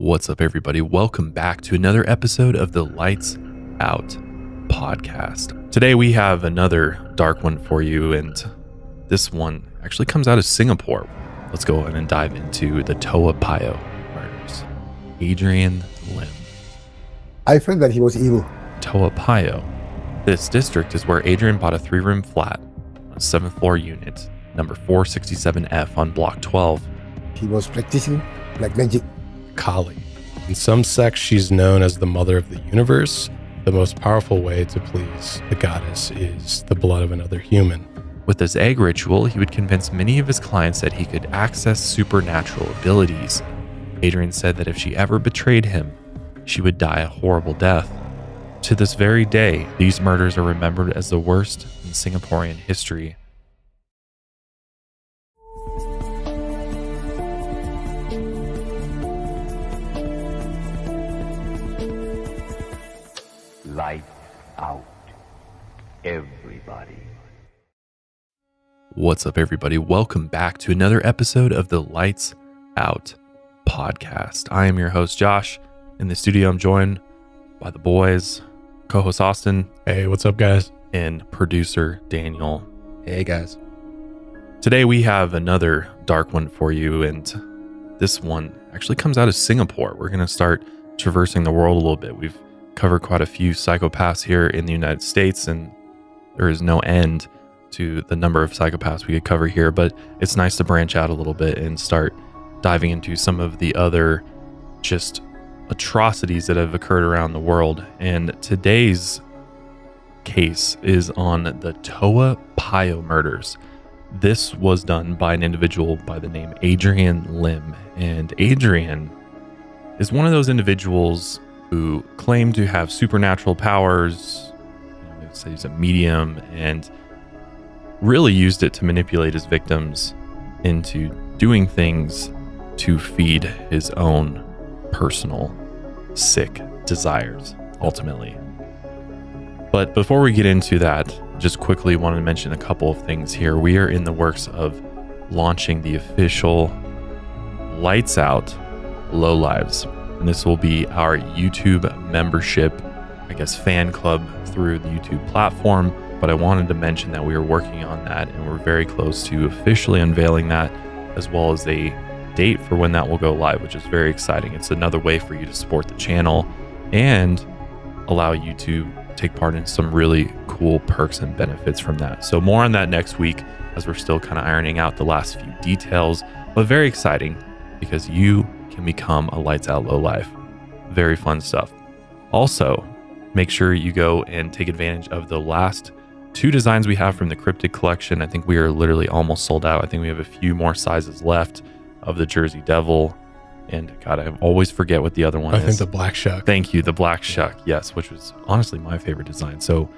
What's up, everybody? Welcome back to another episode of the Lights Out podcast. Today, we have another dark one for you, and this one actually comes out of Singapore. Let's go ahead and dive into the Toa Payoh murders. Adrian Lim. I felt that he was evil. Toa Payoh. This district is where Adrian bought a three room flat, a seventh floor unit, number 467F on block 12. He was practicing black magic. Kali. In some sects, she's known as the mother of the universe. The most powerful way to please the goddess is the blood of another human. With his egg ritual, he would convince many of his clients that he could access supernatural abilities. Adrian said that if she ever betrayed him, she would die a horrible death. To this very day, these murders are remembered as the worst in Singaporean history. Lights out. Everybody. What's up, everybody? Welcome back to another episode of the Lights Out podcast. I am your host, Josh. In the studio, I'm joined by the boys, co host Austin, Hey, what's up, guys? and producer Daniel. Hey, guys. Today, we have another dark one for you, and this one actually comes out of Singapore. We're going to start traversing the world a little bit. We've covered quite a few psychopaths here in the United States, and there is no end to the number of psychopaths we could cover here, but it's nice to branch out a little bit and start diving into some of the other just atrocities that have occurred around the world. And today's case is on the Toa Payoh murders. This was done by an individual by the name Adrian Lim. And Adrian is one of those individuals who claim to have supernatural powers. You know, say he's a medium and really used it to manipulate his victims into doing things to feed his own personal sick desires, ultimately. But before we get into that, just quickly want to mention a couple of things here. We are in the works of launching the official Lights Out Low Lives. And this will be our YouTube membership, I guess, fan club through the YouTube platform. But I wanted to mention that we are working on that and we're very close to officially unveiling that, as well as a date for when that will go live, which is very exciting. It's another way for you to support the channel and allow you to take part in some really cool perks and benefits from that. So, more on that next week as we're still kind of ironing out the last few details, but very exciting because you can become a lights out low life. Very fun stuff. Also, make sure you go and take advantage of the last two designs we have from the Cryptic collection. I think we are literally almost sold out. I think we have a few more sizes left of the Jersey Devil. And God, I always forget what the other one I is. I think the Black Shuck. Thank you, the Black Shuck. Yes, which was honestly my favorite design. So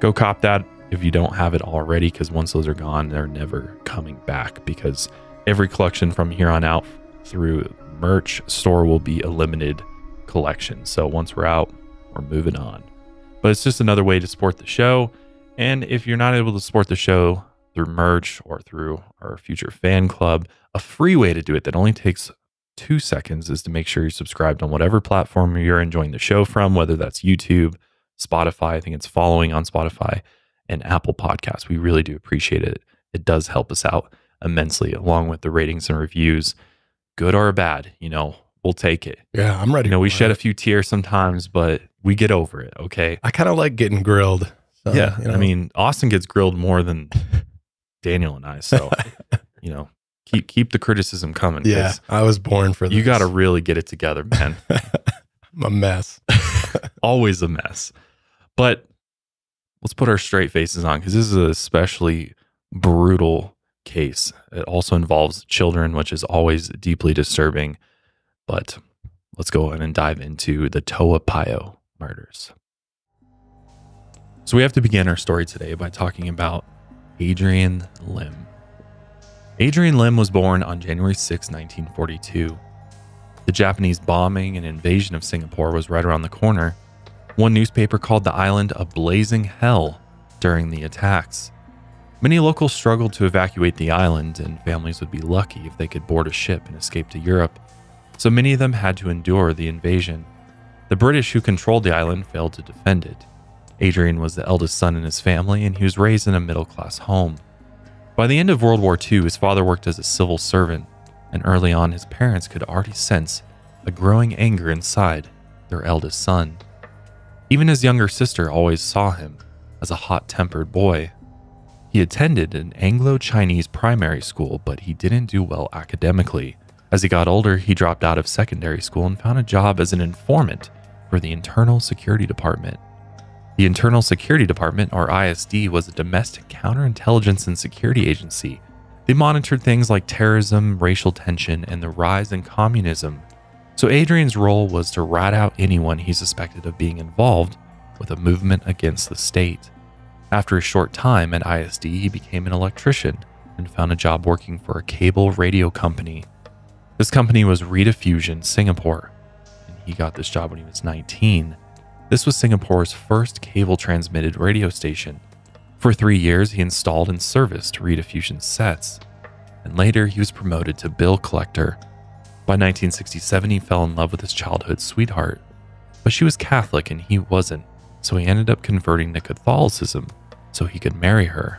go cop that if you don't have it already, because once those are gone, they're never coming back. Because every collection from here on out through merch store will be a limited collection. So once we're out, we're moving on. But it's just another way to support the show. And if you're not able to support the show through merch or through our future fan club, a free way to do it that only takes two seconds is to make sure you're subscribed on whatever platform you're enjoying the show from, whether that's YouTube, Spotify. I think it's following on Spotify and Apple Podcasts. We really do appreciate it. It does help us out immensely, along with the ratings and reviews, good or bad. You know, we'll take it. Yeah, I'm ready. You know, we shed a few tears sometimes, but we get over it. Okay. I kind of like getting grilled. So, yeah. you know. I mean, Austin gets grilled more than Daniel and I. So, you know, keep keep the criticism coming. yeah, I was born for this. You got to really get it together, man. I'm a mess. always a mess. But let's put our straight faces on because this is a especially brutal case. It also involves children, which is always deeply disturbing. But let's go ahead and dive into the Toa Payoh murders. So we have to begin our story today by talking about Adrian Lim. Adrian Lim was born on January 6, 1942. The Japanese bombing and invasion of Singapore was right around the corner. One newspaper called the island a blazing hell during the attacks. Many locals struggled to evacuate the island, and families would be lucky if they could board a ship and escape to Europe. so many of them had to endure the invasion. The British who controlled the island failed to defend it. Adrian was the eldest son in his family, and he was raised in a middle class home. By the end of World War II, his father worked as a civil servant, and early on, his parents could already sense a growing anger inside their eldest son. Even his younger sister always saw him as a hot tempered boy. He attended an Anglo Chinese primary school, but he didn't do well academically. As he got older, he dropped out of secondary school and found a job as an informant for the Internal Security Department. The Internal Security Department, or ISD, was a domestic counterintelligence and security agency. They monitored things like terrorism, racial tension, and the rise in communism. So Adrian's role was to rat out anyone he suspected of being involved with a movement against the state. After a short time at ISD, he became an electrician and found a job working for a cable radio company. This company was Rediffusion Singapore, and he got this job when he was 19. This was Singapore's first cable transmitted radio station. For three years, he installed and serviced Rediffusion sets, and later he was promoted to bill collector. By 1967, he fell in love with his childhood sweetheart, but she was Catholic and he wasn't, so he ended up converting to Catholicism so he could marry her.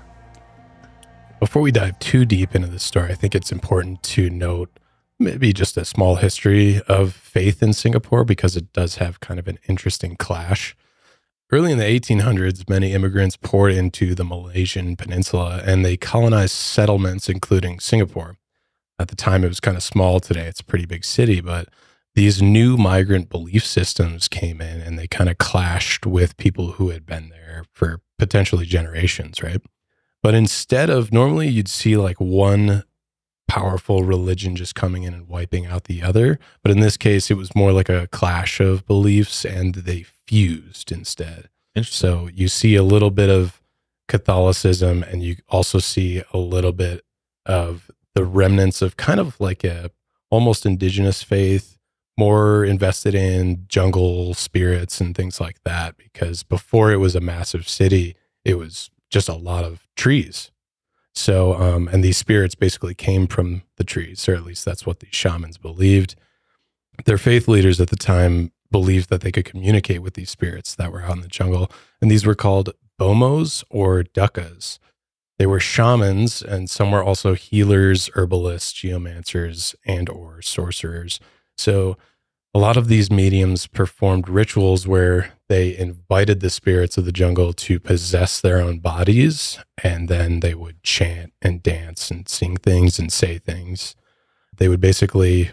Before we dive too deep into this story, I think it's important to note maybe just a small history of faith in Singapore because it does have kind of an interesting clash. Early in the 1800s, many immigrants poured into the Malaysian peninsula and they colonized settlements, including Singapore. At the time, it was kind of small. Today, it's a pretty big city, but these new migrant belief systems came in and they kind of clashed with people who had been there for potentially generations, right? But instead of normally you'd see like one powerful religion just coming in and wiping out the other. But in this case, it was more like a clash of beliefs and they fused instead. So you see a little bit of Catholicism and you also see a little bit of the remnants of kind of like a almost indigenous faith, more invested in jungle spirits and things like that. Because before it was a massive city, it was just a lot of trees so, um, and these spirits basically came from the trees, or at least that's what these shamans believed. Their faith leaders at the time believed that they could communicate with these spirits that were out in the jungle, and these were called bomos or duccas. They were shamans, and some were also healers, herbalists, geomancers, and or sorcerers. So, a lot of these mediums performed rituals where they invited the spirits of the jungle to possess their own bodies and then they would chant and dance and sing things and say things. They would basically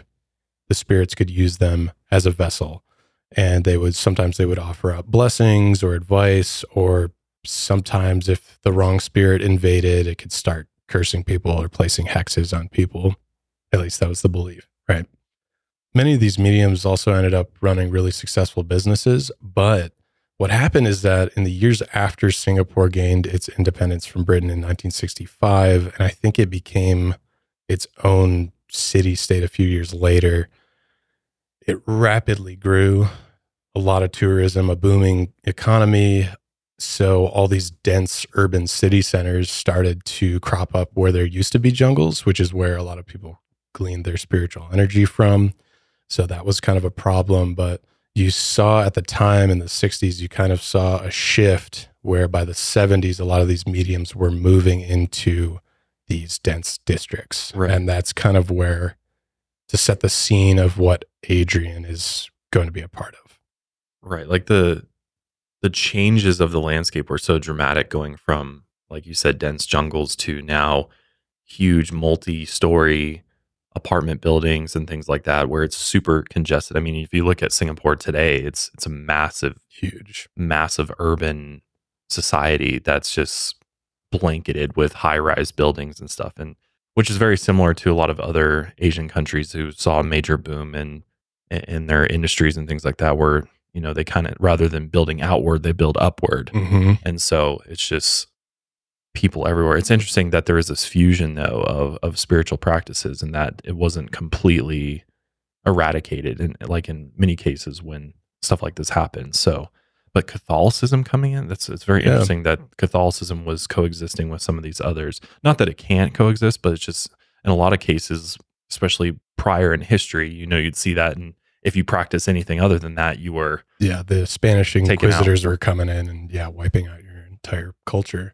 the spirits could use them as a vessel and they would sometimes they would offer up blessings or advice or sometimes if the wrong spirit invaded it could start cursing people or placing hexes on people. At least that was the belief right Many of these mediums also ended up running really successful businesses. But what happened is that in the years after Singapore gained its independence from Britain in 1965, and I think it became its own city state a few years later, it rapidly grew. A lot of tourism, a booming economy. So all these dense urban city centers started to crop up where there used to be jungles, which is where a lot of people gleaned their spiritual energy from. So that was kind of a problem. But you saw at the time in the 60s, you kind of saw a shift where by the 70s, a lot of these mediums were moving into these dense districts. Right. And that's kind of where to set the scene of what Adrian is going to be a part of. Right. Like the the changes of the landscape were so dramatic going from like you said dense jungles to now huge multi-story apartment buildings and things like that where it's super congested. I mean, if you look at Singapore today, it's it's a massive Huge. massive urban society that's just blanketed with high-rise buildings and stuff and which is very similar to a lot of other Asian countries who saw a major boom in in their industries and things like that where you know they kind of rather than building outward they build upward Mm-hmm. and so it's just people everywhere it's interesting that there is this fusion though of of spiritual practices and that it wasn't completely eradicated and like in many cases when stuff like this happens so but catholicism coming in that's it's very Yeah. interesting that catholicism was coexisting with some of these others not that it can't coexist but it's just in a lot of cases especially prior in history, you know, you'd see that. And if you practice anything other than that, you were Yeah, the Spanish inquisitors were coming in and yeah, wiping out your entire culture.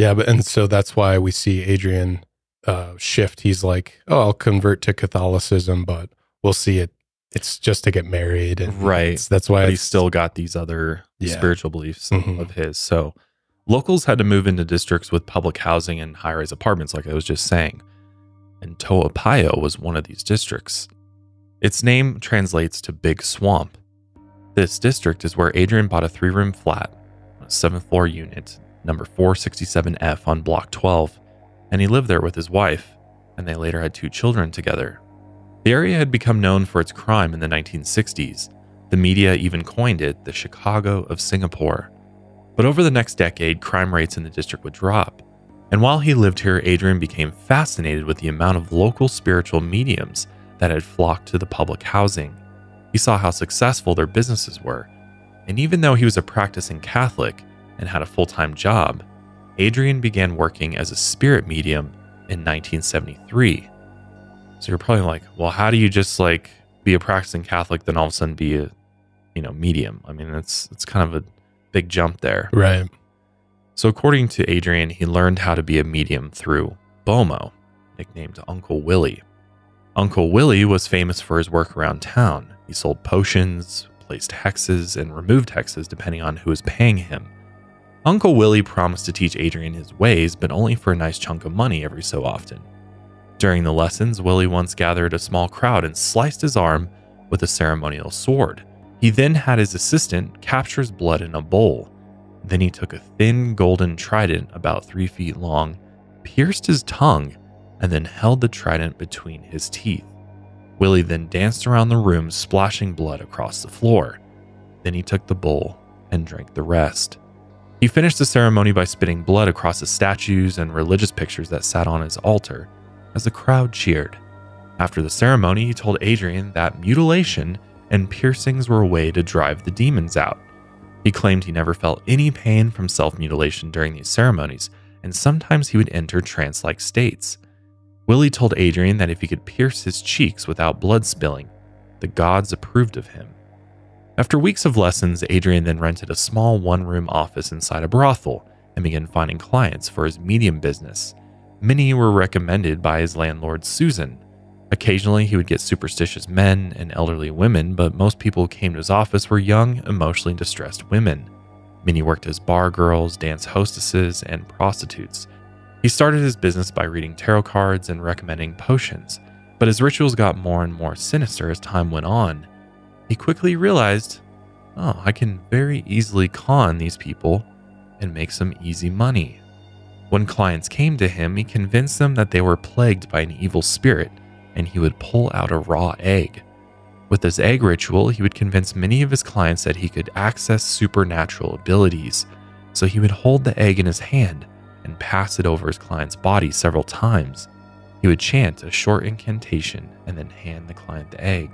Yeah, but and so that's why we see Adrian uh shift. He's like, "Oh, I'll convert to Catholicism, but we'll see it it's just to get married and Right. that's why he's still got these other Yeah. spiritual beliefs Mhm. of his. So locals had to move into districts with public housing and high rise apartments, like I was just saying. And Toa Payoh was one of these districts. Its name translates to Big Swamp. This district is where Adrian bought a three room flat, a seventh floor unit, number 467F on Block 12, and he lived there with his wife, and they later had two children together. The area had become known for its crime in the 1960s. The media even coined it the Chicago of Singapore. But over the next decade, crime rates in the district would drop. And while he lived here, Adrian became fascinated with the amount of local spiritual mediums that had flocked to the public housing. He saw how successful their businesses were. And even though he was a practicing Catholic and had a full time job, Adrian began working as a spirit medium in 1973. So you're probably like, well, how do you just like be a practicing Catholic, then all of a sudden be a, you know, medium? I mean, it's it's kind of a big jump there. right. So according to Adrian, he learned how to be a medium through Bomo, nicknamed Uncle Willie. Uncle Willie was famous for his work around town. He sold potions, placed hexes, and removed hexes depending on who was paying him. Uncle Willie promised to teach Adrian his ways, but only for a nice chunk of money every so often. During the lessons, Willie once gathered a small crowd and sliced his arm with a ceremonial sword. He then had his assistant capture his blood in a bowl. Then he took a thin golden trident about three feet long, pierced his tongue, and then held the trident between his teeth. Willie then danced around the room, splashing blood across the floor. Then he took the bowl and drank the rest. He finished the ceremony by spitting blood across the statues and religious pictures that sat on his altar as the crowd cheered. After the ceremony, he told Adrian that mutilation and piercings were a way to drive the demons out. He claimed he never felt any pain from self mutilation during these ceremonies, and sometimes he would enter trance like states. Willie told Adrian that if he could pierce his cheeks without blood spilling, the gods approved of him. After weeks of lessons, Adrian then rented a small one room office inside a brothel and began finding clients for his medium business. Many were recommended by his landlord, Susan. Occasionally, he would get superstitious men and elderly women, but most people who came to his office were young, emotionally distressed women. Many worked as bar girls, dance hostesses, and prostitutes. He started his business by reading tarot cards and recommending potions, but his rituals got more and more sinister as time went on. He quickly realized, oh, I can very easily con these people and make some easy money. When clients came to him, he convinced them that they were plagued by an evil spirit and he would pull out a raw egg. With this egg ritual, he would convince many of his clients that he could access supernatural abilities. So he would hold the egg in his hand and pass it over his client's body several times. He would chant a short incantation and then hand the client the egg.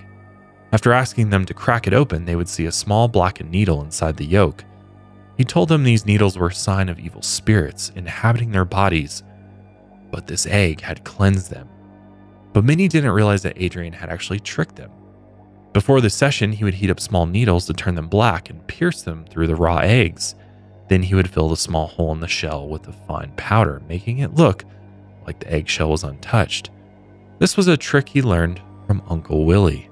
After asking them to crack it open, they would see a small blackened needle inside the yolk. He told them these needles were a sign of evil spirits inhabiting their bodies, but this egg had cleansed them. But many didn't realize that Adrian had actually tricked them. Before the session, he would heat up small needles to turn them black and pierce them through the raw eggs. Then he would fill the small hole in the shell with a fine powder, making it look like the eggshell was untouched. This was a trick he learned from Uncle Willie,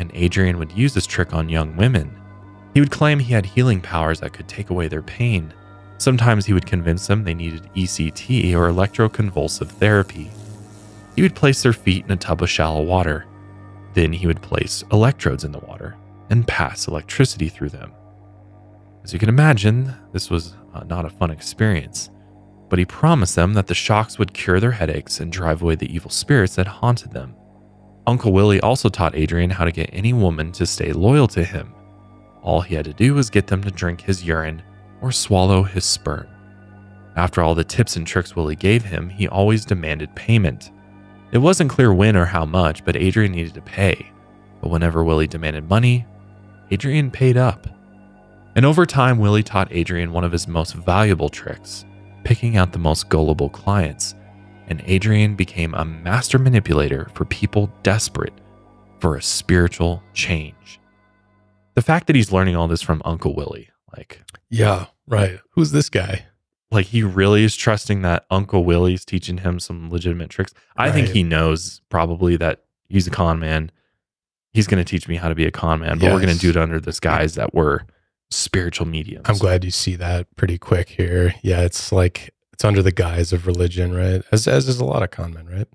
and Adrian would use this trick on young women. He would claim he had healing powers that could take away their pain. Sometimes he would convince them they needed ECT or electroconvulsive therapy. He would place their feet in a tub of shallow water. Then he would place electrodes in the water and pass electricity through them. As you can imagine, this was uh, not a fun experience, but he promised them that the shocks would cure their headaches and drive away the evil spirits that haunted them. Uncle Willie also taught Adrian how to get any woman to stay loyal to him. All he had to do was get them to drink his urine or swallow his sperm. After all the tips and tricks Willie gave him, he always demanded payment. It wasn't clear when or how much, but Adrian needed to pay. But whenever Willie demanded money, Adrian paid up. And over time, Willie taught Adrian one of his most valuable tricks picking out the most gullible clients. And Adrian became a master manipulator for people desperate for a spiritual change. The fact that he's learning all this from Uncle Willie, like, Yeah, right. Who's this guy? like he really is trusting that Uncle Willie's teaching him some legitimate tricks. I think he knows probably that he's a con man. He's going to teach me how to be a con man, but we're going to do it under this guise that we're spiritual mediums. I'm glad you see that pretty quick here. Yeah, it's like it's under the guise of religion, right? As as is a lot of con men, right?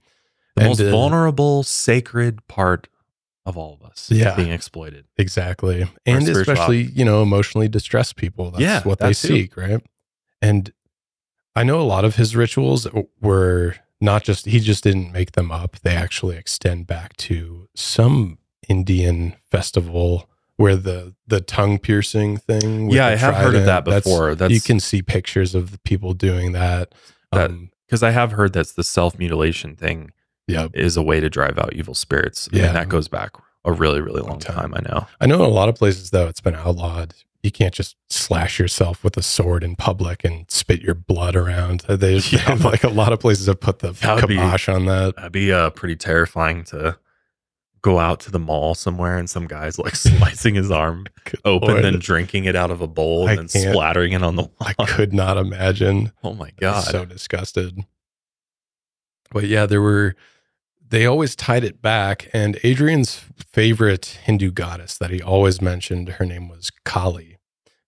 the And, most uh, vulnerable, sacred part of all of us Yeah. being exploited. Exactly. And spirituality. especially, you know, emotionally distressed people. That's Yeah, what they too. seek, right? And I know a lot of his rituals were not just, he just didn't make them up. They actually extend back to some Indian festival where the the tongue piercing thing. Yeah, I have heard of that before. That's you can see pictures of the people doing that. That- Um, because I have heard that's the self mutilation thing yeah. is a way to drive out evil spirits. Yeah, that goes back a really, really long Long time. time. I know. I know in a lot of places though it's been outlawed. You can't just slash yourself with a sword in public and spit your blood around. They, Yeah. like a lot of places have put the would be- kibosh on that. That'd be uh, pretty terrifying to go out to the mall somewhere and some guy's like slicing his arm open, Lord. then drinking it out of a bowl I and then splattering it on the I could not imagine. Oh my god! so disgusted. But yeah, there were. They always tied it back, and Adrian's favorite Hindu goddess that he always mentioned, her name was Kali.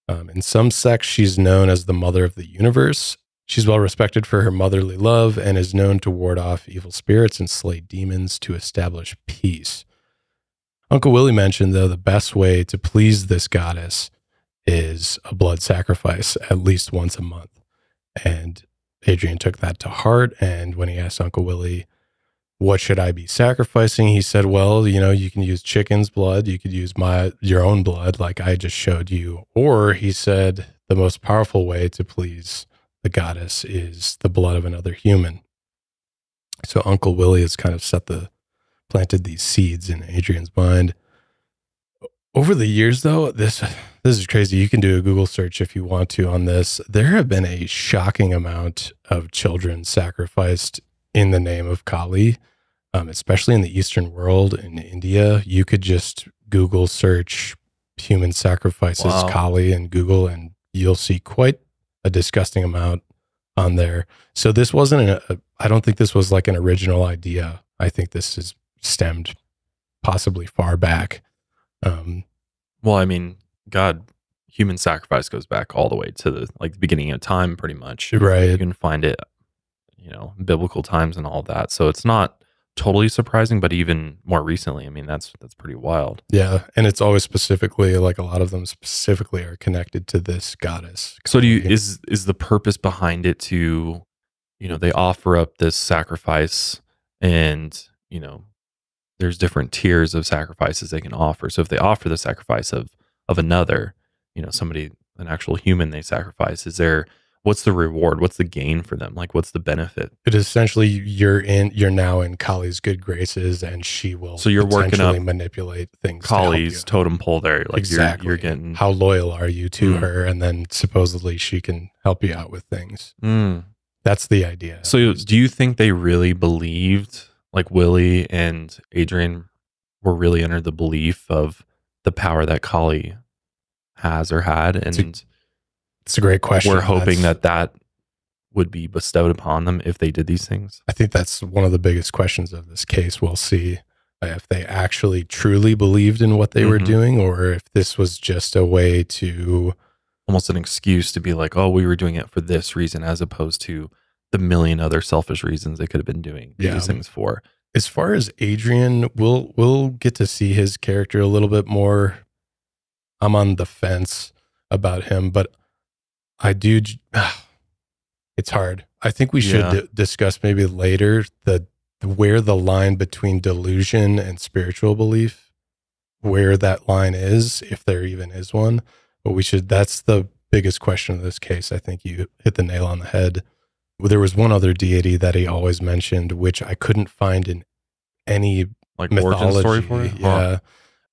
Um, in some sects, she's known as the mother of the universe. She's well respected for her motherly love and is known to ward off evil spirits and slay demons to establish peace. Uncle Willie mentioned, though, the best way to please this goddess is a blood sacrifice at least once a month. And Adrian took that to heart. And when he asked Uncle Willie, what should I be sacrificing? He said, well, you know, you can use chicken's blood. You could use my, your own blood, like I just showed you. Or he said, the most powerful way to please the goddess is the blood of another human. So Uncle Willie has kind of set the, planted these seeds in Adrian's mind. Over the years, though, this this is crazy. You can do a Google search if you want to on this. There have been a shocking amount of children sacrificed in the name of Kali, um, especially in the Eastern world. In India, you could just Google search human sacrifices Wow. Kali and Google, and you'll see quite a disgusting amount on there. So this wasn't a, a I don't think this was like an original idea. I think this is stemmed possibly far back. Um, Well, I mean, God, human sacrifice goes back all the way to the like the beginning of time, pretty much. Right. You can find it, you know, biblical times and all that. So it's not totally surprising, but even more recently, I mean, that's that's pretty wild. Yeah, and it's always specifically like a lot of them specifically are connected to this goddess. So do you is is the purpose behind it to, you know, they offer up this sacrifice and, you know, there's different tiers of sacrifices they can offer. So if they offer the sacrifice of of another, you know, somebody an actual human they sacrifice, is there what's the reward? What's the gain for them? Like what's the benefit? it is essentially you're in you're now in Kali's good graces, and she will So you're working up manipulate things. Kali's you. totem pole there. Like exactly. you're you're getting how loyal are you to Mm. her, and then supposedly she can help you out with things. Mm. That's the idea. So do you think they really believed like Willie and Adrian were really under the belief of the power that Kali has or had It's a and it's a great question. we're hoping That's- that that would be bestowed upon them if they did these things? I think that's one of the biggest questions of this case. We'll see if they actually truly believed in what they were Mhm. doing or if this was just a way to Almost an excuse to be like, "Oh, we were doing it for this reason," as opposed to the million other selfish reasons they could have been doing Yeah. these things for. as far as Adrian, we'll we'll get to see his character a little bit more. I'm on the fence about him, but I do. It's hard. I think we should Yeah. d- discuss maybe later the where the line between delusion and spiritual belief, where that line is, if there even is one. But we should. That's the biggest question of this case. I think you hit the nail on the head. There was one other deity that he always mentioned, which I couldn't find in any Like mythology. story for it? Huh. Yeah,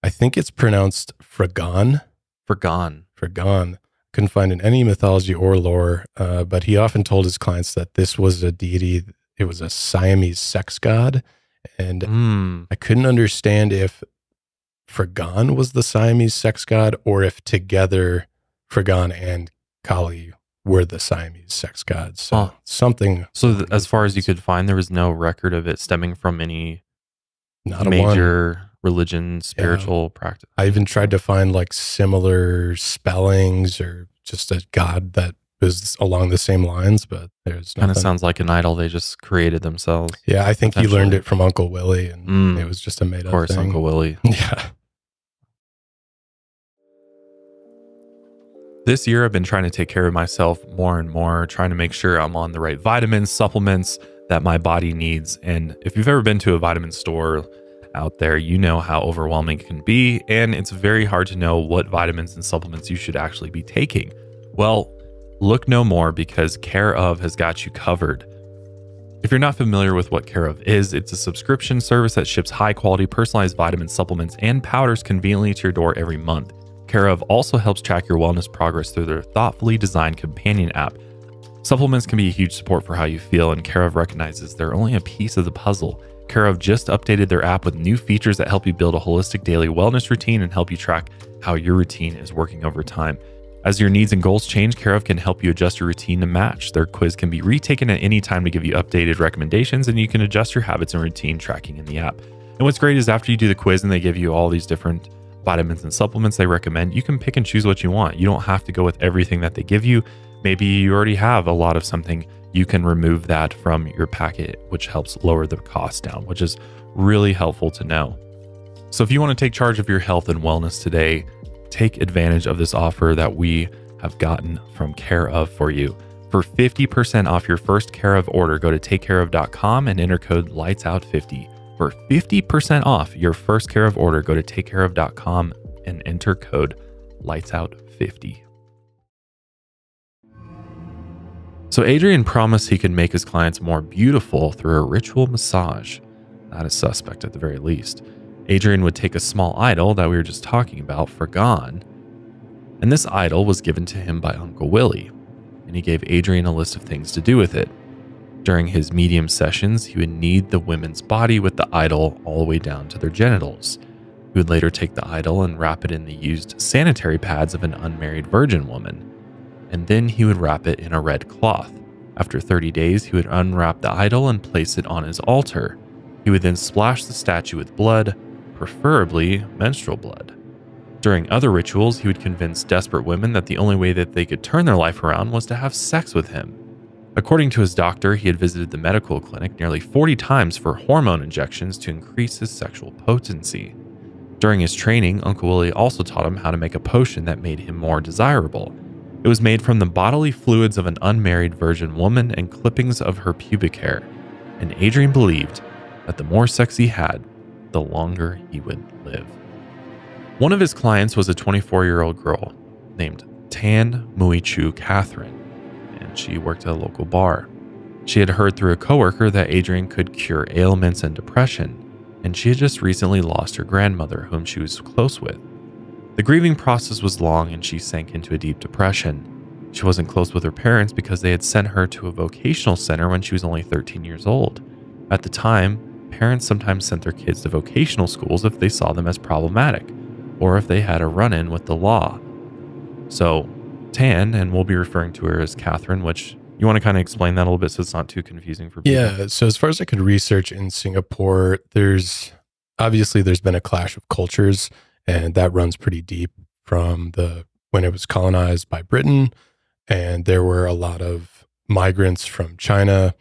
I think it's pronounced Fragon. Fragon. Fragon. Couldn't find in any mythology or lore, uh, but he often told his clients that this was a deity it was a Siamese sex god. And Mm. I couldn't understand if Fragon was the Siamese sex god or if together Fragon and Kali were the Siamese sex gods. So Huh. something. So, th- as far as you could find, there was no record of it stemming from any not major religion, spiritual practice. I even tried to find like similar spellings or just a god that was along the same lines, but there's Kind of sounds like an idol they just created themselves. Yeah, I think he learned it from Uncle Willie, and Mm. it was just a made Of up course, thing. Uncle Willie. Yeah. This year, I've been trying to take care of myself more and more, trying to make sure I'm on the right vitamins, supplements that my body needs. And if you've ever been to a vitamin store out there, you know how overwhelming it can be. And it's very hard to know what vitamins and supplements you should actually be taking. Well, look no more because Care of has got you covered. If you're not familiar with what Care of is, it's a subscription service that ships high quality personalized vitamin supplements and powders conveniently to your door every month. Care of also helps track your wellness progress through their thoughtfully designed companion app. Supplements can be a huge support for how you feel, and Care of recognizes they're only a piece of the puzzle. Care of just updated their app with new features that help you build a holistic daily wellness routine and help you track how your routine is working over time. As your needs and goals change, Care of can help you adjust your routine to match. Their quiz can be retaken at any time to give you updated recommendations, and you can adjust your habits and routine tracking in the app. And what's great is after you do the quiz and they give you all these different vitamins and supplements they recommend, you can pick and choose what you want. You don't have to go with everything that they give you. Maybe you already have a lot of something. You can remove that from your packet, which helps lower the cost down, which is really helpful to know. So if you want to take charge of your health and wellness today, take advantage of this offer that we have gotten from Care of for you. For 50% off your first Care of order, go to takecareof.com and enter code LIGHTSOUT50. For 50% off your first Care of order, go to takecareof.com and enter code LIGHTSOUT50. So Adrian promised he could make his clients more beautiful through a ritual massage. That is suspect at the very least. Adrian would take a small idol that we were just talking about, Fragan, and this idol was given to him by Uncle Willie, and he gave Adrian a list of things to do with it. During his medium sessions, he would knead the women's body with the idol all the way down to their genitals. He would later take the idol and wrap it in the used sanitary pads of an unmarried virgin woman, and then he would wrap it in a red cloth. After 30 days, he would unwrap the idol and place it on his altar. He would then splash the statue with blood, preferably menstrual blood. During other rituals, he would convince desperate women that the only way that they could turn their life around was to have sex with him. According to his doctor, he had visited the medical clinic nearly 40 times for hormone injections to increase his sexual potency. During his training, Uncle Willie also taught him how to make a potion that made him more desirable. It was made from the bodily fluids of an unmarried virgin woman and clippings of her pubic hair, and Adrian believed that the more sex he had, the longer he would live. One of his clients was a 24 year old girl named Tan Mui Choo Catherine, she worked at a local bar. She had heard through a coworker that Adrian could cure ailments and depression, and she had just recently lost her grandmother, whom she was close with. The grieving process was long, and she sank into a deep depression. She wasn't close with her parents because they had sent her to a vocational center when she was only 13 years old. At the time, parents sometimes sent their kids to vocational schools if they saw them as problematic or if they had a run in with the law. So, Tan, and we'll be referring to her as Catherine, which you want to kind of explain that a little bit so it's not too confusing for people. Yeah. So as far as I could research in Singapore, there's obviously there's been a clash of cultures, and that runs pretty deep from the when it was colonized by Britain, and there were a lot of migrants from China,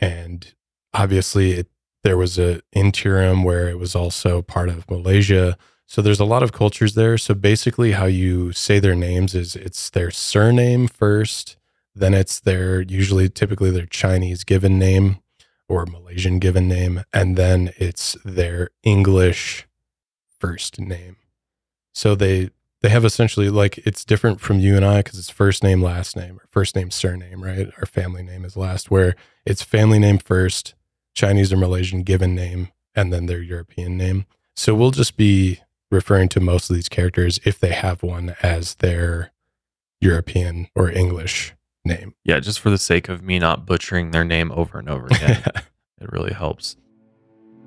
and obviously it, there was a interim where it was also part of Malaysia. So there's a lot of cultures there. So basically, how you say their names is it's their surname first, then it's their usually typically their Chinese given name or Malaysian given name, and then it's their English first name. So they they have essentially like it's different from you and I because it's first name, last name, or first name, surname, right? Our family name is last, where it's family name first, Chinese or Malaysian given name, and then their European name. So we'll just be referring to most of these characters if they have one as their European or English name. Yeah, just for the sake of me not butchering their name over and over again. it really helps.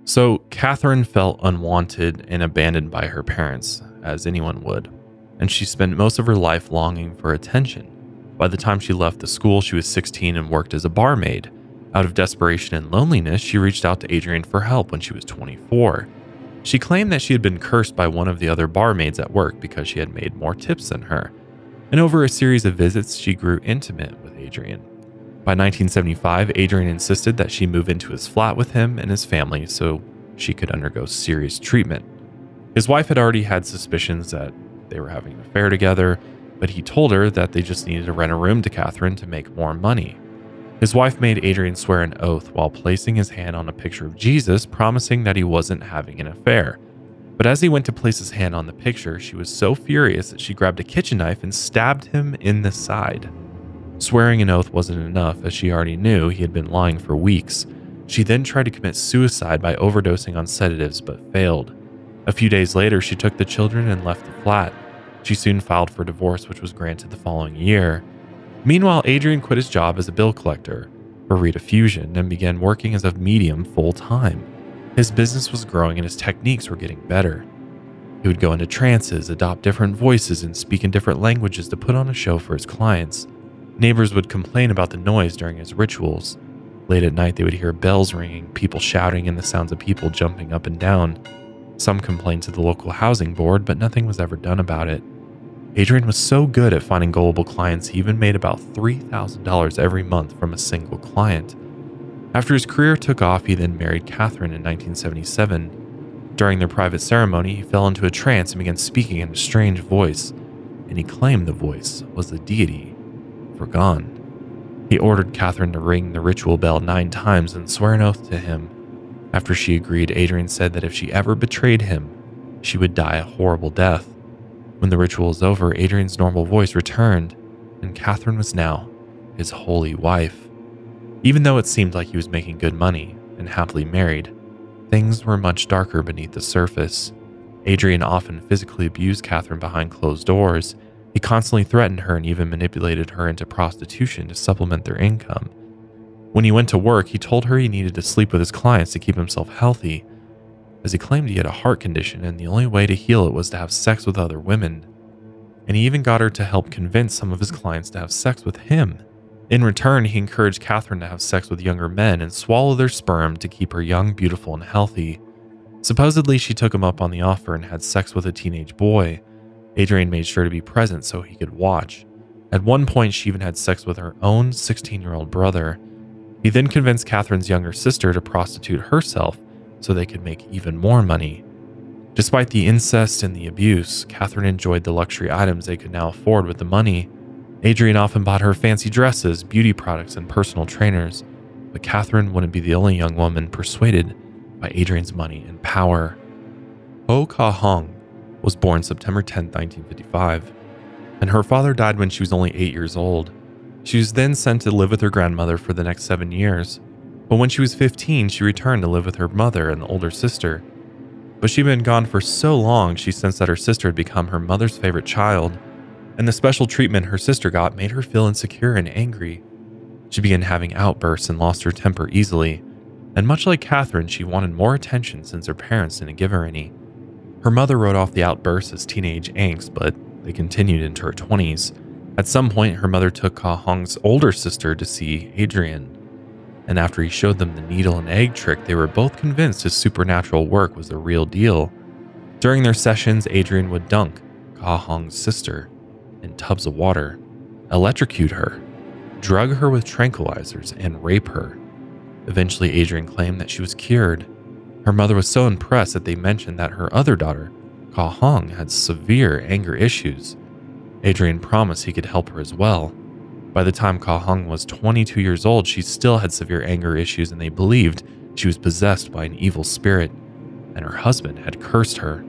So, Catherine felt unwanted and abandoned by her parents, as anyone would, and she spent most of her life longing for attention. By the time she left the school, she was 16 and worked as a barmaid. Out of desperation and loneliness, she reached out to Adrian for help when she was 24. She claimed that she had been cursed by one of the other barmaids at work because she had made more tips than her. And over a series of visits, she grew intimate with Adrian. By 1975, Adrian insisted that she move into his flat with him and his family so she could undergo serious treatment. His wife had already had suspicions that they were having an affair together, but he told her that they just needed to rent a room to Catherine to make more money. His wife made Adrian swear an oath while placing his hand on a picture of Jesus, promising that he wasn't having an affair. But as he went to place his hand on the picture, she was so furious that she grabbed a kitchen knife and stabbed him in the side. Swearing an oath wasn't enough, as she already knew he had been lying for weeks. She then tried to commit suicide by overdosing on sedatives but failed. A few days later, she took the children and left the flat. She soon filed for divorce, which was granted the following year. Meanwhile, Adrian quit his job as a bill collector for Rediffusion and began working as a medium full time. His business was growing and his techniques were getting better. He would go into trances, adopt different voices, and speak in different languages to put on a show for his clients. Neighbors would complain about the noise during his rituals. Late at night, they would hear bells ringing, people shouting, and the sounds of people jumping up and down. Some complained to the local housing board, but nothing was ever done about it. Adrian was so good at finding gullible clients, he even made about $3,000 every month from a single client. After his career took off, he then married Catherine in 1977. During their private ceremony, he fell into a trance and began speaking in a strange voice, and he claimed the voice was the deity, Furgan. He ordered Catherine to ring the ritual bell nine times and swear an oath to him. After she agreed, Adrian said that if she ever betrayed him, she would die a horrible death. When the ritual was over, Adrian's normal voice returned, and Catherine was now his holy wife. Even though it seemed like he was making good money and happily married, things were much darker beneath the surface. Adrian often physically abused Catherine behind closed doors. He constantly threatened her and even manipulated her into prostitution to supplement their income. When he went to work, he told her he needed to sleep with his clients to keep himself healthy, as he claimed he had a heart condition and the only way to heal it was to have sex with other women. And he even got her to help convince some of his clients to have sex with him. In return, he encouraged Catherine to have sex with younger men and swallow their sperm to keep her young, beautiful, and healthy. Supposedly, she took him up on the offer and had sex with a teenage boy. Adrian made sure to be present so he could watch. At one point, she even had sex with her own 16 year old brother. He then convinced Catherine's younger sister to prostitute herself so they could make even more money. Despite the incest and the abuse, Catherine enjoyed the luxury items they could now afford with the money. Adrian often bought her fancy dresses, beauty products, and personal trainers, but Catherine wouldn't be the only young woman persuaded by Adrian's money and power. Hoe Kah Hong was born September 10, 1955, and her father died when she was only eight years old. She was then sent to live with her grandmother for the next seven years. But when she was 15, she returned to live with her mother and the older sister. But she'd been gone for so long, she sensed that her sister had become her mother's favorite child, and the special treatment her sister got made her feel insecure and angry. She began having outbursts and lost her temper easily, and much like Catherine, she wanted more attention since her parents didn't give her any. Her mother wrote off the outbursts as teenage angst, but they continued into her 20s. At some point, her mother took Kah Hong's older sister to see Adrian, and after he showed them the needle and egg trick, they were both convinced his supernatural work was the real deal. During their sessions, Adrian would dunk Kah Hong's sister in tubs of water, electrocute her, drug her with tranquilizers, and rape her. Eventually, Adrian claimed that she was cured. Her mother was so impressed that they mentioned that her other daughter, Kah Hong, had severe anger issues. Adrian promised he could help her as well. By the time Kah Hong was 22 years old, she still had severe anger issues, and they believed she was possessed by an evil spirit, and her husband had cursed her.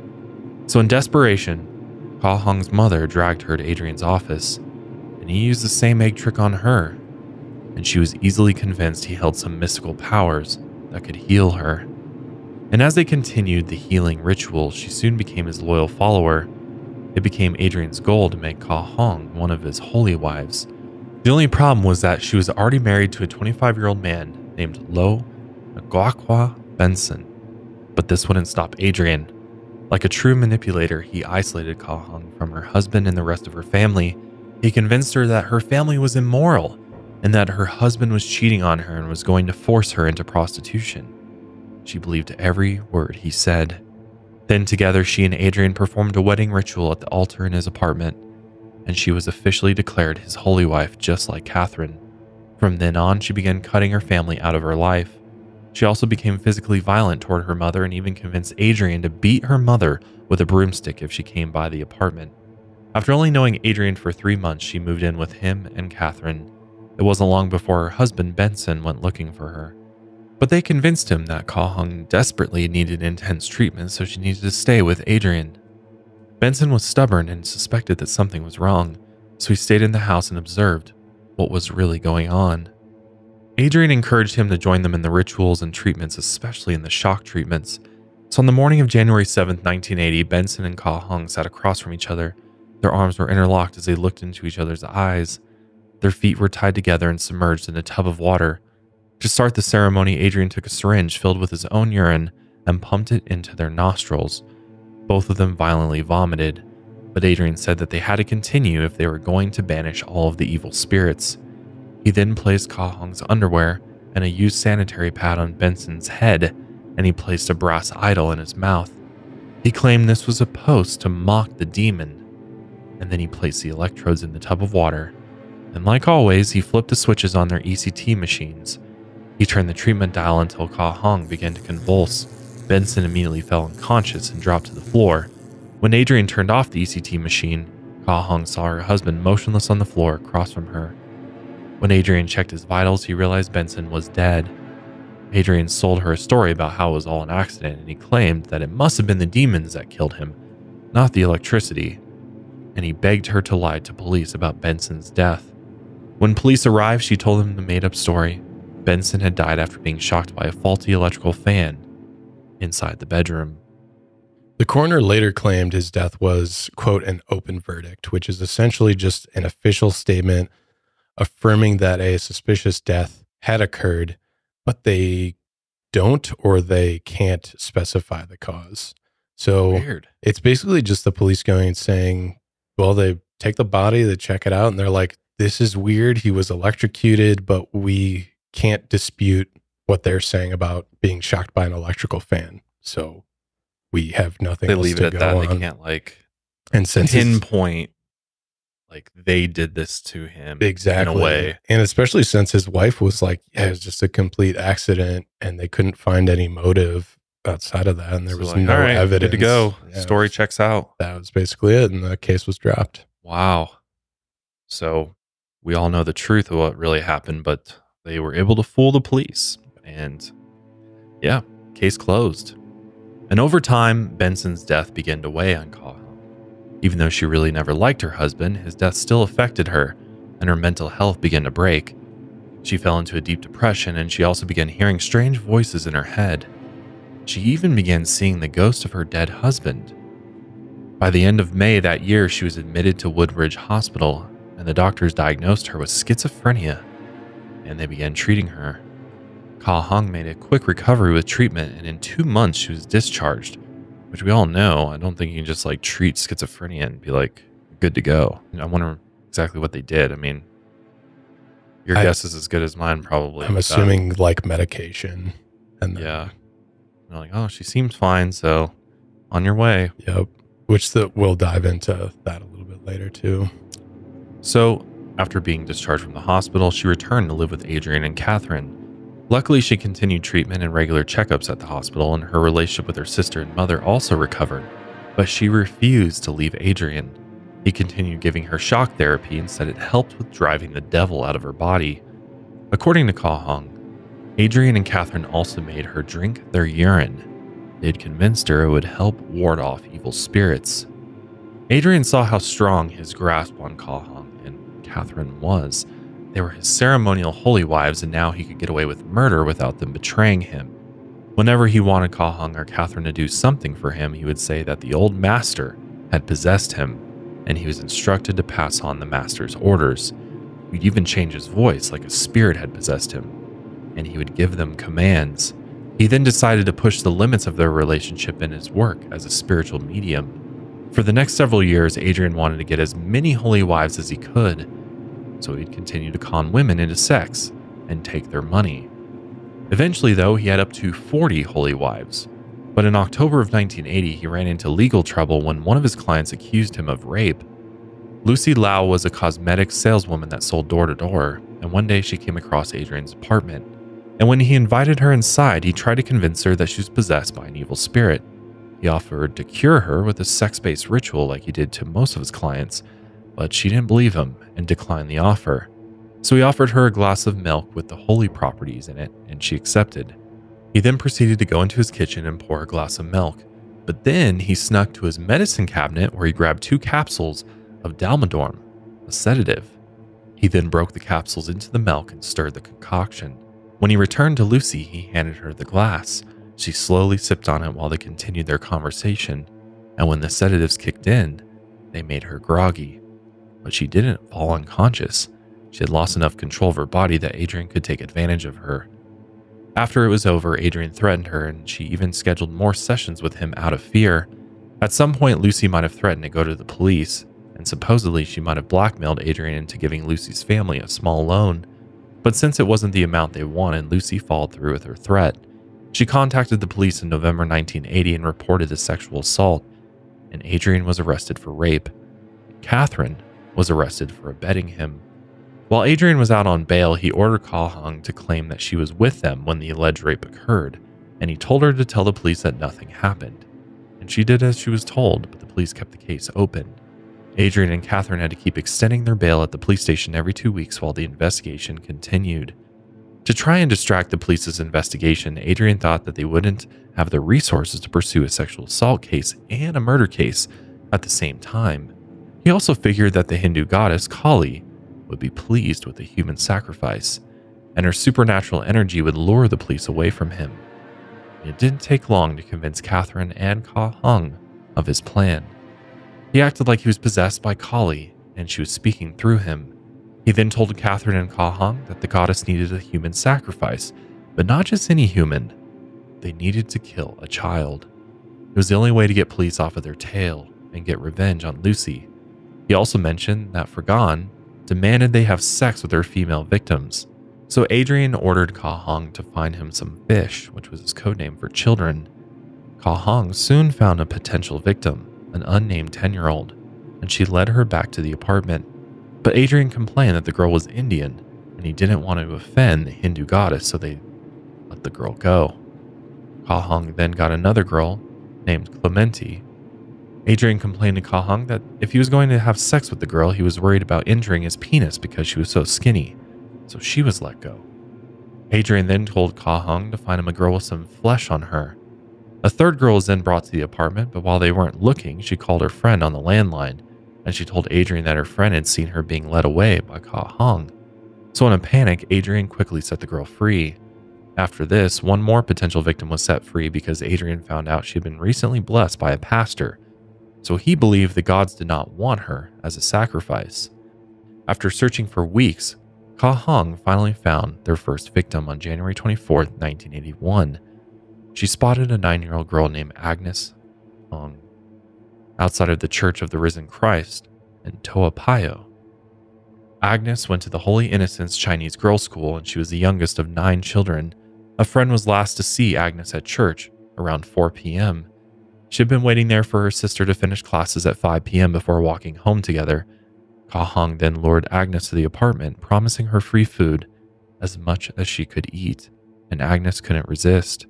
So, in desperation, Kah Hong's mother dragged her to Adrian's office, and he used the same egg trick on her, and she was easily convinced he held some mystical powers that could heal her. And as they continued the healing ritual, she soon became his loyal follower. It became Adrian's goal to make Kah Hong one of his holy wives The only problem was that she was already married to a 25 year old man named Lo Ngakwa Benson. But this wouldn't stop Adrian. Like a true manipulator, he isolated Kah Hong from her husband and the rest of her family. He convinced her that her family was immoral and that her husband was cheating on her and was going to force her into prostitution. She believed every word he said. Then together, she and Adrian performed a wedding ritual at the altar in his apartment, and she was officially declared his holy wife, just like Catherine. From then on, she began cutting her family out of her life. She also became physically violent toward her mother and even convinced Adrian to beat her mother with a broomstick if she came by the apartment. After only knowing Adrian for three months, she moved in with him and Catherine. It wasn't long before her husband Benson went looking for her. But they convinced him that Kah Hong desperately needed intense treatment, so she needed to stay with Adrian. Benson was stubborn and suspected that something was wrong, so he stayed in the house and observed what was really going on. Adrian encouraged him to join them in the rituals and treatments, especially in the shock treatments. So on the morning of January 7, 1980, Benson and Kah Hong sat across from each other. Their arms were interlocked as they looked into each other's eyes. Their feet were tied together and submerged in a tub of water. To start the ceremony, Adrian took a syringe filled with his own urine and pumped it into their nostrils. Both of them violently vomited, but Adrian said that they had to continue if they were going to banish all of the evil spirits. He then placed Kah Hong's underwear and a used sanitary pad on Benson's head, and he placed a brass idol in his mouth. He claimed this was a post to mock the demon, and then he placed the electrodes in the tub of water. And like always, he flipped the switches on their ECT machines. He turned the treatment dial until Kah Hong began to convulse. Benson immediately fell unconscious and dropped to the floor. When Adrian turned off the ECT machine, Kah Hong saw her husband motionless on the floor across from her. When Adrian checked his vitals, he realized Benson was dead. Adrian sold her a story about how it was all an accident, and he claimed that it must have been the demons that killed him, not the electricity. And he begged her to lie to police about Benson's death. When police arrived, she told them the made up story. Benson had died after being shocked by a faulty electrical fan inside the bedroom. The coroner later claimed his death was, quote, an open verdict, which is essentially just an official statement affirming that a suspicious death had occurred, but they don't or they can't specify the cause. So Weird. it's basically just the police going and saying, well, they take the body, they check it out, and they're like, this is weird. He was electrocuted, but we can't dispute what they're saying about being shocked by an electrical fan. So we have nothing They leave to it at that. on. They can't like and since pinpoint like they did this to him exactly in a way. and especially since his wife was like yeah it was just a complete accident and they couldn't find any motive outside of that and there So was like, no right, evidence Good to go. Yeah, Story checks out. that was basically it and the case was dropped Wow. So we all know the truth of what really happened, but they were able to fool the police. And yeah, case closed. And over time, Benson's death began to weigh on Kah. Even though she really never liked her husband, his death still affected her, and her mental health began to break. She fell into a deep depression, and she also began hearing strange voices in her head. She even began seeing the ghost of her dead husband. By the end of May that year, she was admitted to Woodbridge Hospital, and the doctors diagnosed her with schizophrenia, and they began treating her. Kah Hong made a quick recovery with treatment, and in two months, she was discharged, which we all know. I don't think you can just like treat schizophrenia and be like, good to go. I wonder exactly what they did. I mean, your I- guess is as good as mine, probably. i'm that. Uh, assuming like medication and then, Yeah. They're like, oh, she seems fine, so on your way. yep which the, we'll dive into that a little bit later too So, after being discharged from the hospital, she returned to live with Adrian and Catherine. Luckily, she continued treatment and regular checkups at the hospital, and her relationship with her sister and mother also recovered. But she refused to leave Adrian. He continued giving her shock therapy and said it helped with driving the devil out of her body. According to Kah Hong, Adrian and Catherine also made her drink their urine. They'd convinced her it would help ward off evil spirits. Adrian saw how strong his grasp on Kah Hong and Catherine was. They were his ceremonial holy wives, and now he could get away with murder without them betraying him. Whenever he wanted Kah Hong or Catherine to do something for him, he would say that the old master had possessed him, and he was instructed to pass on the master's orders. He'd even change his voice like a spirit had possessed him, and he would give them commands. He then decided to push the limits of their relationship in his work as a spiritual medium. For the next several years, Adrian wanted to get as many holy wives as he could, so he'd continue to con women into sex and take their money. Eventually, though, he had up to 40 holy wives. But in October of 1980, he ran into legal trouble when one of his clients accused him of rape. Lucy Lau was a cosmetics saleswoman that sold door to door, and one day she came across Adrian's apartment. And when he invited her inside, he tried to convince her that she was possessed by an evil spirit. He offered to cure her with a sex based ritual like he did to most of his clients, but she didn't believe him and declined the offer. So he offered her a glass of milk with the holy properties in it, and she accepted. He then proceeded to go into his kitchen and pour a glass of milk. But then he snuck to his medicine cabinet where he grabbed two capsules of Dalmadorm, a sedative. He then broke the capsules into the milk and stirred the concoction. When he returned to Lucy, he handed her the glass. She slowly sipped on it while they continued their conversation, and when the sedatives kicked in, they made her groggy. But she didn't fall unconscious. She had lost enough control of her body that Adrian could take advantage of her. After it was over, Adrian threatened her, and she even scheduled more sessions with him out of fear. At some point, Lucy might have threatened to go to the police, and supposedly she might have blackmailed Adrian into giving Lucy's family a small loan. But since it wasn't the amount they wanted, Lucy followed through with her threat. She contacted the police in November 1980 and reported the sexual assault, and Adrian was arrested for rape. Catherine was arrested for abetting him. While Adrian was out on bail, he ordered Kah Hong to claim that she was with them when the alleged rape occurred, and he told her to tell the police that nothing happened. And she did as she was told, but the police kept the case open. Adrian and Catherine had to keep extending their bail at the police station every two weeks while the investigation continued. To try and distract the police's investigation, Adrian thought that they wouldn't have the resources to pursue a sexual assault case and a murder case at the same time. He also figured that the Hindu goddess Kali would be pleased with the human sacrifice, and her supernatural energy would lure the police away from him. It didn't take long to convince Catherine and Kah Hong of his plan. He acted like he was possessed by Kali, and she was speaking through him. He then told Catherine and Kah Hong that the goddess needed a human sacrifice, but not just any human. They needed to kill a child. It was the only way to get police off of their tail and get revenge on Lucy. He also mentioned that Fergan demanded they have sex with their female victims. So Adrian ordered Kah Hong to find him some fish, which was his codename for children. Kah Hong soon found a potential victim, an unnamed 10 year old, and she led her back to the apartment. But Adrian complained that the girl was Indian and he didn't want to offend the Hindu goddess, so they let the girl go. Kah Hong then got another girl named Clementi. Adrian complained to Kah Hong that if he was going to have sex with the girl, he was worried about injuring his penis because she was so skinny, so she was let go. Adrian then told Kah Hong to find him a girl with some flesh on her a third girl was then brought to the apartment, but while they weren't looking, she called her friend on the landline, and she told Adrian that her friend had seen her being led away by Kah Hong. So, in a panic, Adrian quickly set the girl free. After this, one more potential victim was set free because Adrian found out she had been recently blessed by a pastor, so he believed the gods did not want her as a sacrifice. After searching for weeks, Kah Hong finally found their first victim on January 24, 1981 she spotted a nine year old girl named Agnes Ng outside of the Church of the Risen Christ in Toa Agnes went to the Holy Innocents Chinese Girls' School and she was the youngest of nine children. A friend was last to see Agnes at church around 4 p.m. She had been waiting there for her sister to finish classes at 5 p.m. before walking home together. Kah Hong then lured Agnes to the apartment, promising her free food as much as she could eat, and Agnes couldn't resist.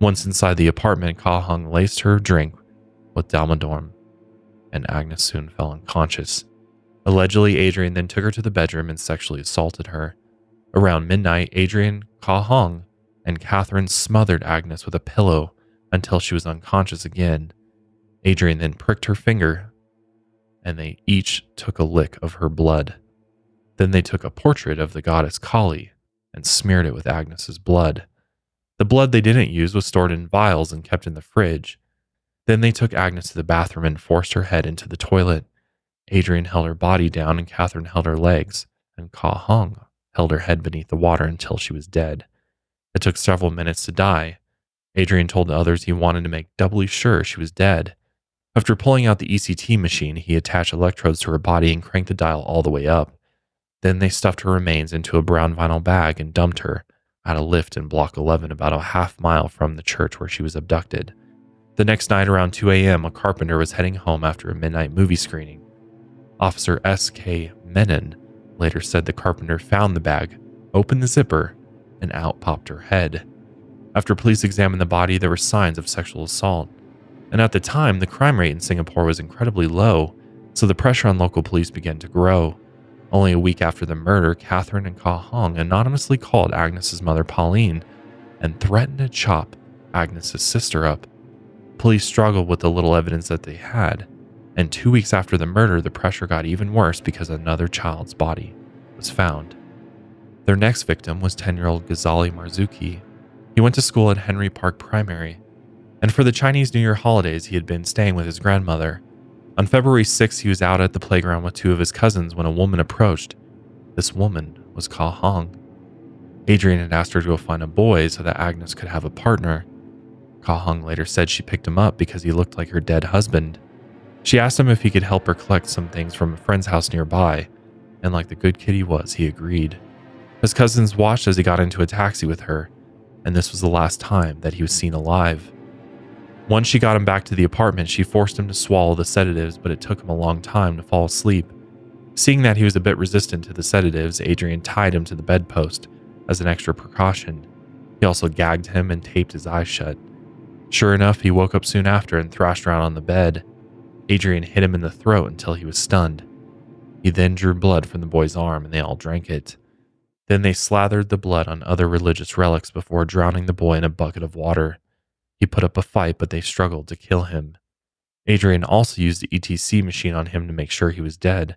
Once inside the apartment, Kah Hong laced her drink with Dalmadorm, and Agnes soon fell unconscious. Allegedly, Adrian then took her to the bedroom and sexually assaulted her. Around midnight, Adrian, Kah Hong, and Catherine smothered Agnes with a pillow until she was unconscious again. Adrian then pricked her finger, and they each took a lick of her blood. Then they took a portrait of the goddess Kali and smeared it with Agnes's blood. The blood they didn't use was stored in vials and kept in the fridge. Then they took Agnes to the bathroom and forced her head into the toilet. Adrian held her body down and Catherine held her legs. and Kah Hong held her head beneath the water until she was dead. It took several minutes to die. Adrian told the others he wanted to make doubly sure she was dead. After pulling out the ECT machine, he attached electrodes to her body and cranked the dial all the way up. Then they stuffed her remains into a brown vinyl bag and dumped her at a lift in Block 11, about a half mile from the church where she was abducted. The next night, around 2 a.m., a carpenter was heading home after a midnight movie screening. Officer S.K. Menon later said the carpenter found the bag, opened the zipper, and out popped her head. After police examined the body, there were signs of sexual assault. And at the time, the crime rate in Singapore was incredibly low, so the pressure on local police began to grow. Only a week after the murder, Catherine and Kah Hong anonymously called Agnes's mother Pauline and threatened to chop Agnes's sister up. Police struggled with the little evidence that they had, and two weeks after the murder, the pressure got even worse because another child's body was found. Their next victim was 10 year old Ghazali Marzuki. He went to school at Henry Park Primary, and for the Chinese New Year holidays, he had been staying with his grandmother. On February 6, he was out at the playground with two of his cousins when a woman approached. This woman was Kah Hong. Adrian had asked her to go find a boy so that Agnes could have a partner. Kah Hong later said she picked him up because he looked like her dead husband. She asked him if he could help her collect some things from a friend's house nearby, and like the good kid he was, he agreed. His cousins watched as he got into a taxi with her, and this was the last time that he was seen alive. Once she got him back to the apartment, she forced him to swallow the sedatives, but it took him a long time to fall asleep. Seeing that he was a bit resistant to the sedatives, Adrian tied him to the bedpost as an extra precaution. He also gagged him and taped his eyes shut. Sure enough, he woke up soon after and thrashed around on the bed. Adrian hit him in the throat until he was stunned. He then drew blood from the boy's arm and they all drank it. Then they slathered the blood on other religious relics before drowning the boy in a bucket of water. He put up a fight, but they struggled to kill him. Adrian also used the ETC machine on him to make sure he was dead.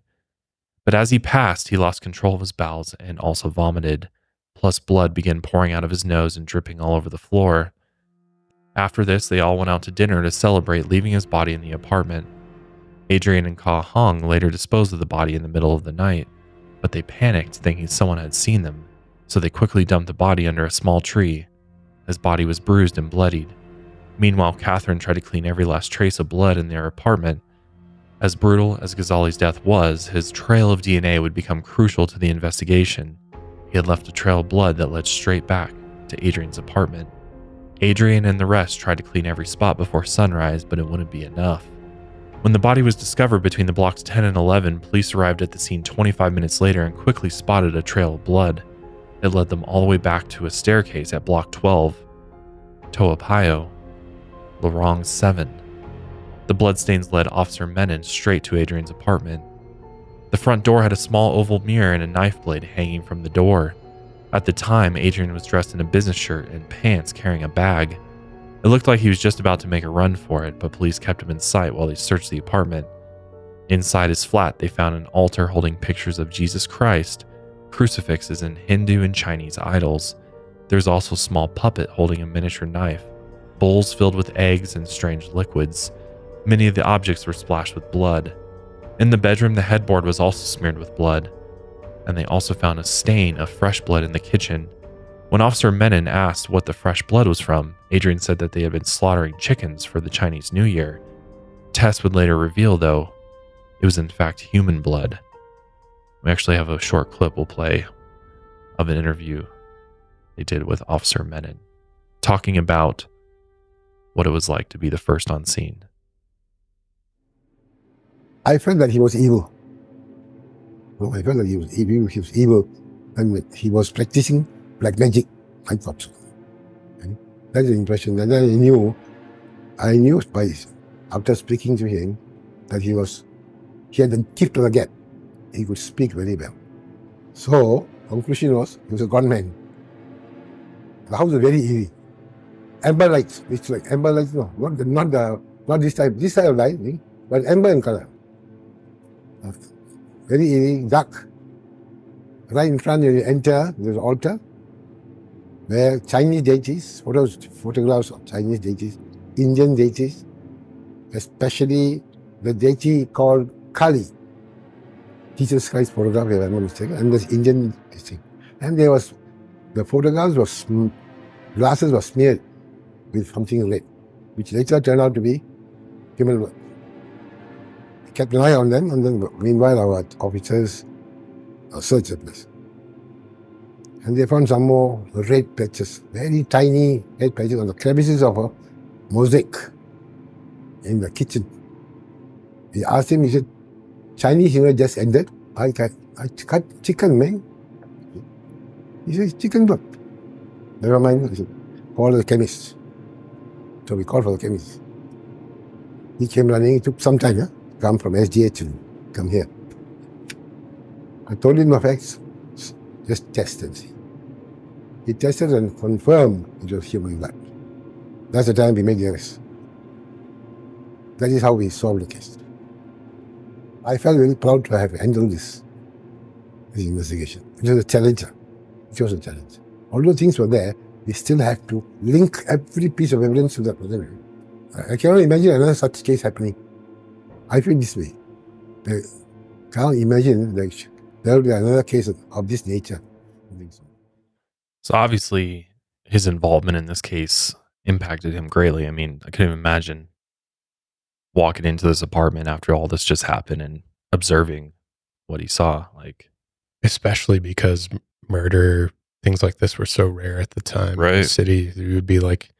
But as he passed, he lost control of his bowels and also vomited, plus blood began pouring out of his nose and dripping all over the floor. After this, they all went out to dinner to celebrate, leaving his body in the apartment. Adrian and Kah Hong later disposed of the body in the middle of the night, but they panicked thinking someone had seen them, so they quickly dumped the body under a small tree. His body was bruised and bloodied. Meanwhile, Catherine tried to clean every last trace of blood in their apartment. As brutal as Ghazali's death was, his trail of DNA would become crucial to the investigation. He had left a trail of blood that led straight back to Adrian's apartment. Adrian and the rest tried to clean every spot before sunrise, but it wouldn't be enough. When the body was discovered between the blocks 10 and 11, police arrived at the scene 25 minutes later and quickly spotted a trail of blood. It led them all the way back to a staircase at block 12. Toa Payoh Lorong 7. The bloodstains led Officer Menon straight to Adrian's apartment. The front door had a small oval mirror and a knife blade hanging from the door. At the time, Adrian was dressed in a business shirt and pants carrying a bag. It looked like he was just about to make a run for it, but police kept him in sight while they searched the apartment. Inside his flat, they found an altar holding pictures of Jesus Christ, crucifixes, and Hindu and Chinese idols. There's also a small puppet holding a miniature knife bowls filled with eggs and strange liquids. Many of the objects were splashed with blood. In the bedroom, the headboard was also smeared with blood, and they also found a stain of fresh blood in the kitchen. When Officer Menon asked what the fresh blood was from, Adrian said that they had been slaughtering chickens for the Chinese New Year. Tests would later reveal, though, it was in fact human blood. We actually have a short clip we'll play of an interview they did with Officer Menon talking about what it was like to be the first on scene. I felt that he was evil. No, I felt that he was evil. He was evil, and he was practicing black magic. I thought so. That's the impression. And then I knew, I knew by after speaking to him that he was, he had the gift of the gap. He could speak very well. So conclusion was he was a gunman. The house was very eerie amber lights. It's like amber lights, no, not the, not the not this type, this type of light, eh, but amber in color. Very eerie, dark. Right in front, when you enter, there's an altar where Chinese deities, photos, photographs of Chinese deities, Indian deities, especially the deity called Kali. Jesus Christ photograph, if I'm not mistaken, and this Indian thing. And there was, the photographs sm- glasses were smeared with something red, which later turned out to be human blood. We kept an eye on them, and then meanwhile our officers searched the place. And they found some more red patches, very tiny red patches on the crevices of a mosaic in the kitchen. We asked him, he said, Chinese New Year just ended. I cut, I cut chicken, man. He says, chicken blood. Never mind. He said, call the chemist. So we called for the chemist. He came running. It took some time, huh? Come from SGH and come here. I told him the facts. Just test and see. He tested and confirmed it was human blood. That's the time we made the arrest. That is how we solved the case. I felt very proud to have handled this, this investigation. It was a challenge. It was a challenge. Although things were there, we still had to link every piece of evidence to that present. I cannot imagine another such case happening. I feel this way. I can't imagine there will be another case of, of this nature. So. Obviously, his involvement in this case impacted him greatly. I mean, I couldn't even imagine walking into this apartment after all this just happened and observing what he saw. Like, especially because murder things like this were so rare at the time in the Right. city it would be like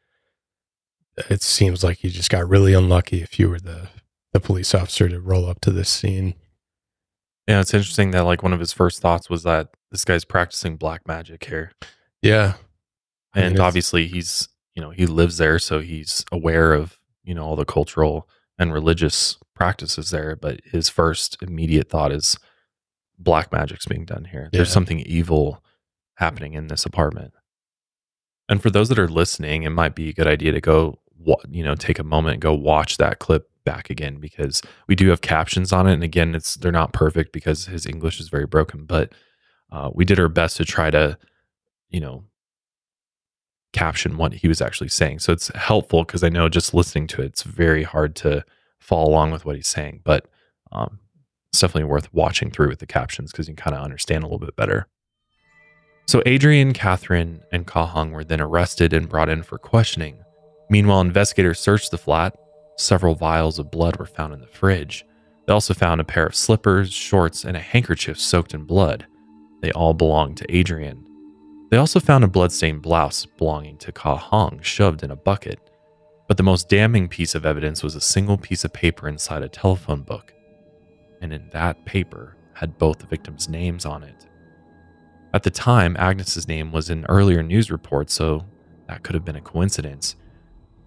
it seems like you just got really unlucky if you were the the police officer to roll up to this scene yeah, it's interesting that like one of his first thoughts was that this guy's practicing black magic here. Yeah. And obviously he's you know he lives there so he's aware of you know all the cultural and religious practices there but his first immediate thought is black magic's being done here. There's Yeah. something evil happening in this apartment. And for those that are listening it might be a good idea to go you know take a moment and go watch that clip back again because we do have captions on it and again it's they're not perfect because his english is very broken but uh, we did our best to try to you know caption what he was actually saying. So it's helpful because I know just listening to it, it's very hard to follow along with what he's saying. But um, it's definitely worth watching through with the captions because you kind of understand a little bit better. So Adrian, Catherine, and Kah Hong were then arrested and brought in for questioning. Meanwhile, investigators searched the flat. Several vials of blood were found in the fridge. They also found a pair of slippers, shorts, and a handkerchief soaked in blood. They all belonged to Adrian. They also found a bloodstained blouse belonging to Kah Hong shoved in a bucket. But the most damning piece of evidence was a single piece of paper inside a telephone book. And in that paper had both the victims' names on it. At the time, Agnes's name was in earlier news reports, so that could have been a coincidence.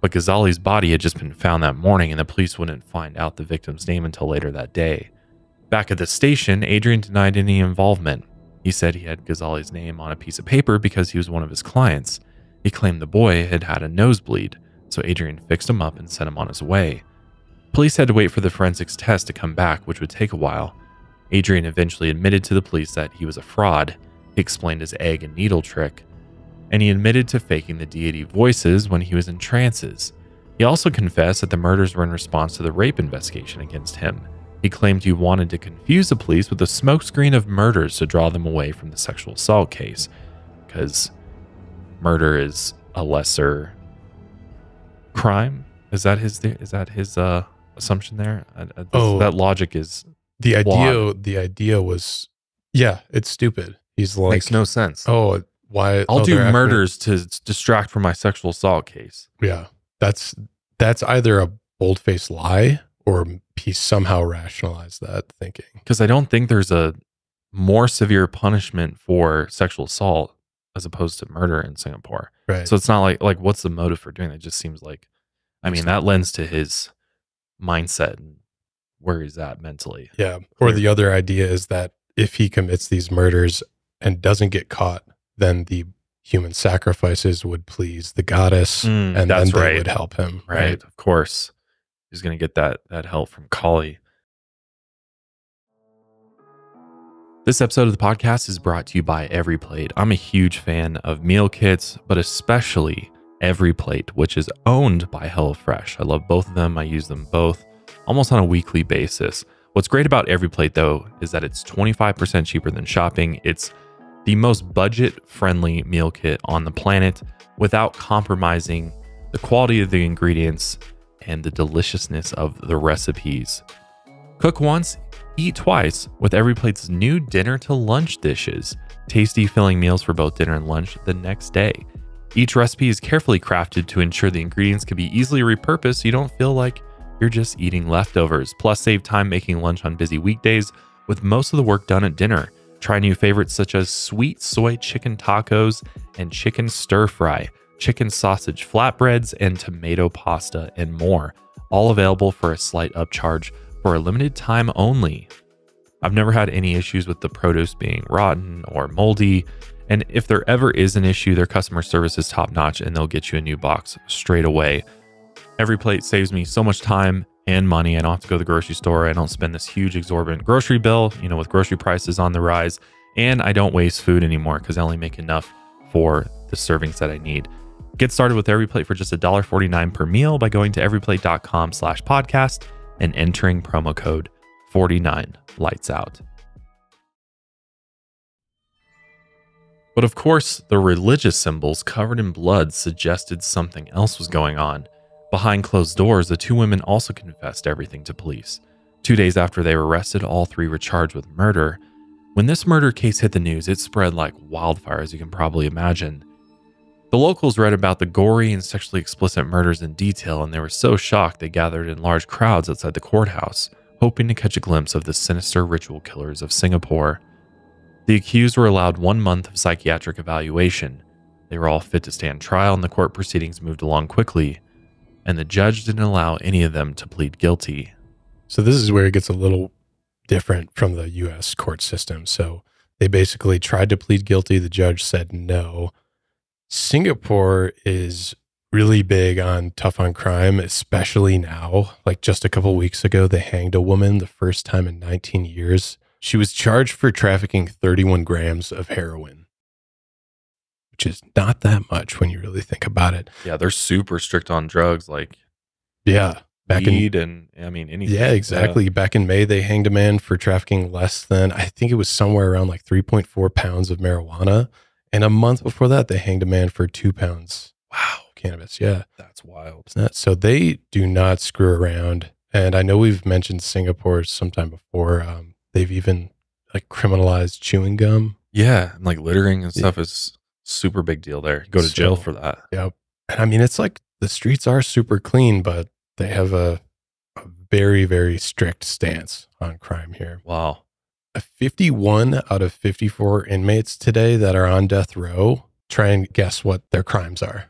But Ghazali's body had just been found that morning, and the police wouldn't find out the victim's name until later that day. Back at the station, Adrian denied any involvement. He said he had Ghazali's name on a piece of paper because he was one of his clients. He claimed the boy had had a nosebleed, so Adrian fixed him up and sent him on his way. Police had to wait for the forensics test to come back, which would take a while. Adrian eventually admitted to the police that he was a fraud. He explained his egg and needle trick, and he admitted to faking the deity voices when he was in trances. He also confessed that the murders were in response to the rape investigation against him. He claimed he wanted to confuse the police with a smokescreen of murders to draw them away from the sexual assault case, because murder is a lesser crime. Is that his? Is that his uh, assumption there? Uh, uh, this- Oh. that logic is the idea Flawed. the idea was yeah it's stupid he's like makes no sense. oh why I'll oh, do they're after- murders to distract from my sexual assault case. yeah that's that's either a bold-faced lie or he somehow rationalized that thinking because I don't think there's a more severe punishment for sexual assault as opposed to murder in Singapore. right So it's not like like what's the motive for doing that? It just seems like I mean that lends to his mindset and where he's at mentally. Yeah. Or the other idea is that if he commits these murders and doesn't get caught, then the human sacrifices would please the goddess Mm, and then they right. would help him. Right, of course. He's gonna get that that help from Kali. This episode of the podcast is brought to you by Every Plate. I'm a huge fan of meal kits, but especially Every Plate, which is owned by HelloFresh. I love both of them. I use them both almost on a weekly basis. What's great about Every Plate, though, is that it's 25% cheaper than shopping. It's the most budget friendly meal kit on the planet without compromising the quality of the ingredients and the deliciousness of the recipes. Cook once, eat twice with Every Plate's new dinner to lunch dishes. Tasty, filling meals for both dinner and lunch the next day. Each recipe is carefully crafted to ensure the ingredients can be easily repurposed so you don't feel like you're just eating leftovers. Plus, save time making lunch on busy weekdays with most of the work done at dinner. Try new favorites such as sweet soy chicken tacos and chicken stir fry, chicken sausage flatbreads, and tomato pasta, and more. All available for a slight upcharge for a limited time only. I've never had any issues with the produce being rotten or moldy. And if there ever is an issue, their customer service is top notch and they'll get you a new box straight away. Every plate saves me so much time and money. I don't have to go to the grocery store. I don't spend this huge exorbitant grocery bill, you know, with grocery prices on the rise. And I don't waste food anymore because I only make enough for the servings that I need. Get started with EveryPlate for just $1.49 per meal by going to everyplate.com slash podcast and entering promo code 49 lights out. But of course, the religious symbols covered in blood suggested something else was going on. Behind closed doors, the two women also confessed everything to police. Two days after they were arrested, all three were charged with murder. When this murder case hit the news, it spread like wildfire, as you can probably imagine. The locals read about the gory and sexually explicit murders in detail, and they were so shocked they gathered in large crowds outside the courthouse, hoping to catch a glimpse of the sinister ritual killers of Singapore. The accused were allowed one month of psychiatric evaluation. They were all fit to stand trial, and the court proceedings moved along quickly, and the judge didn't allow any of them to plead guilty. So this is where it gets a little different from the US court system. So they basically tried to plead guilty. The judge said no. Singapore is really big on tough on crime, especially now. Like just a couple weeks ago, they hanged a woman the first time in 19 years. She was charged for trafficking 31 grams of heroin, which is not that much when you really think about it. Yeah, they're super strict on drugs, like Yeah. Back in and I mean anything. Yeah, exactly. Back in May, they hanged a man for trafficking less than, I think it was somewhere around like 3.4 pounds of marijuana. And a month before that, they hanged a man for two pounds. Wow. Cannabis. Yeah. That's wild. So they do not screw around. And I know we've mentioned Singapore sometime before. Um, they've even like criminalized chewing gum. Yeah, and like littering and stuff is super big deal there. You go to jail So- for that. Yep. And I mean, it's like the streets are super clean, but they have a, a very, very strict stance on crime here. Wow. 51 out of 54 inmates today that are on death row try and guess what their crimes are.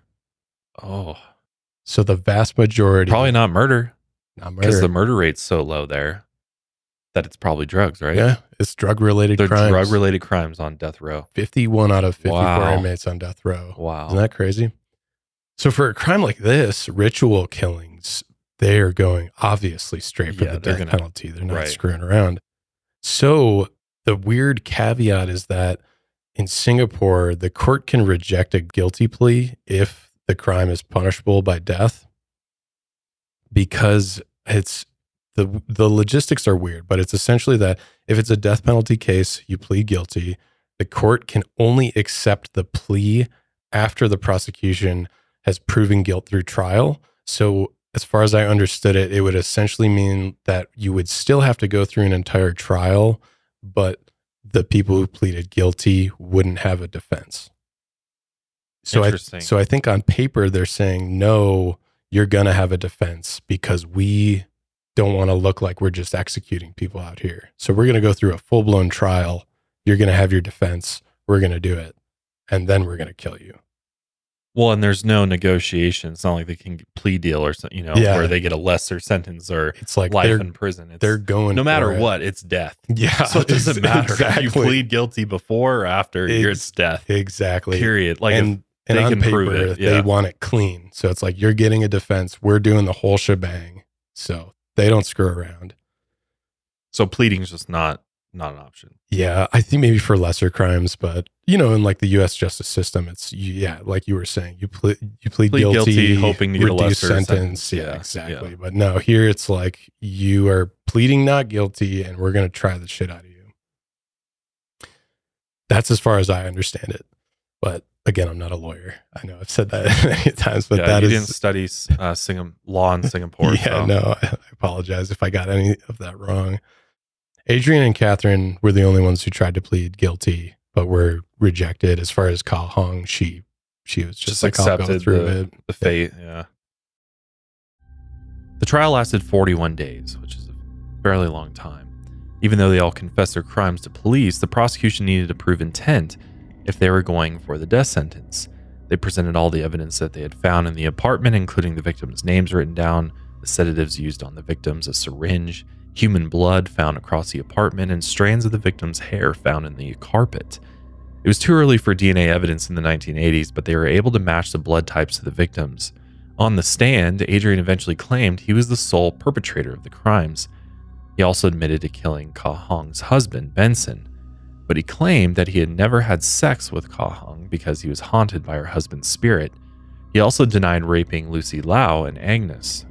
Oh, So the vast majority, probably not murder not because the murder rate's so low there that it's probably drugs, right? yeah, it's drug related They're crimes. drug related crimes on death row. 51 out of 54 Wow. inmates on death row. Wow. Isn't that crazy? So for a crime like this, ritual killings, they are going obviously straight for Yeah, the they're death gonna- penalty. They're not right. screwing around. So the weird caveat is that in Singapore, the court can reject a guilty plea if the crime is punishable by death because it's the the logistics are weird, but it's essentially that if it's a death penalty case, you plead guilty, the court can only accept the plea after the prosecution has proven guilt through trial. So, as far as I understood it, it would essentially mean that you would still have to go through an entire trial, but the people who pleaded guilty wouldn't have a defense. So I, so I think on paper they're saying no, you're gonna have a defense because we don't want to look like we're just executing people out here. So we're gonna go through a full blown trial. You're gonna have your defense. We're gonna do it, and then we're gonna kill you. Well, and there's no negotiation. It's not like they can plea deal or something, you know, Yeah. where they get a lesser sentence or It's like life in prison. It's, they're going no matter what, it's death. Yeah, So it doesn't matter if you plead guilty before or after. you're Ex- it's death. exactly. Period. Like and and they on can prove paper, it, yeah. they want it clean. So it's like you're getting a defense. We're doing the whole shebang. So they don't screw around. so pleading's just not not an option. Yeah, I think maybe for lesser crimes, but you know, in like the U.S. justice system, it's you, yeah, like you were saying, you plead you plead, Plead guilty, guilty, hoping to get a lesser sentence. sentence. Yeah, Yeah, exactly. yeah. But no, here it's like you are pleading not guilty, and we're gonna try the shit out of you. That's as far as I understand it. But again, I'm not a lawyer. I know I've said that many times, but yeah, that you is didn't study uh, Singam- law in Singapore. yeah, so- no, I apologize if I got any of that wrong. Adrian and Catherine were the only ones who tried to plead guilty, but were rejected. As far as Kah Hong, she she was just, Just like, I'll go accepted through the- it. the fate. Yeah. The trial lasted 41 days, which is a fairly long time. Even though they all confessed their crimes to police, the prosecution needed to prove intent if they were going for the death sentence. They presented all the evidence that they had found in the apartment, including the victims' names written down, the sedatives used on the victims, a syringe, human blood found across the apartment, and strands of the victim's hair found in the carpet. It was too early for DNA evidence in the 1980s, but they were able to match the blood types of the victims. On the stand, Adrian eventually claimed he was the sole perpetrator of the crimes. He also admitted to killing Kah Hong's husband, Benson, but he claimed that he had never had sex with Kah Hong because he was haunted by her husband's spirit. He also denied raping Lucy Lau and Agnes.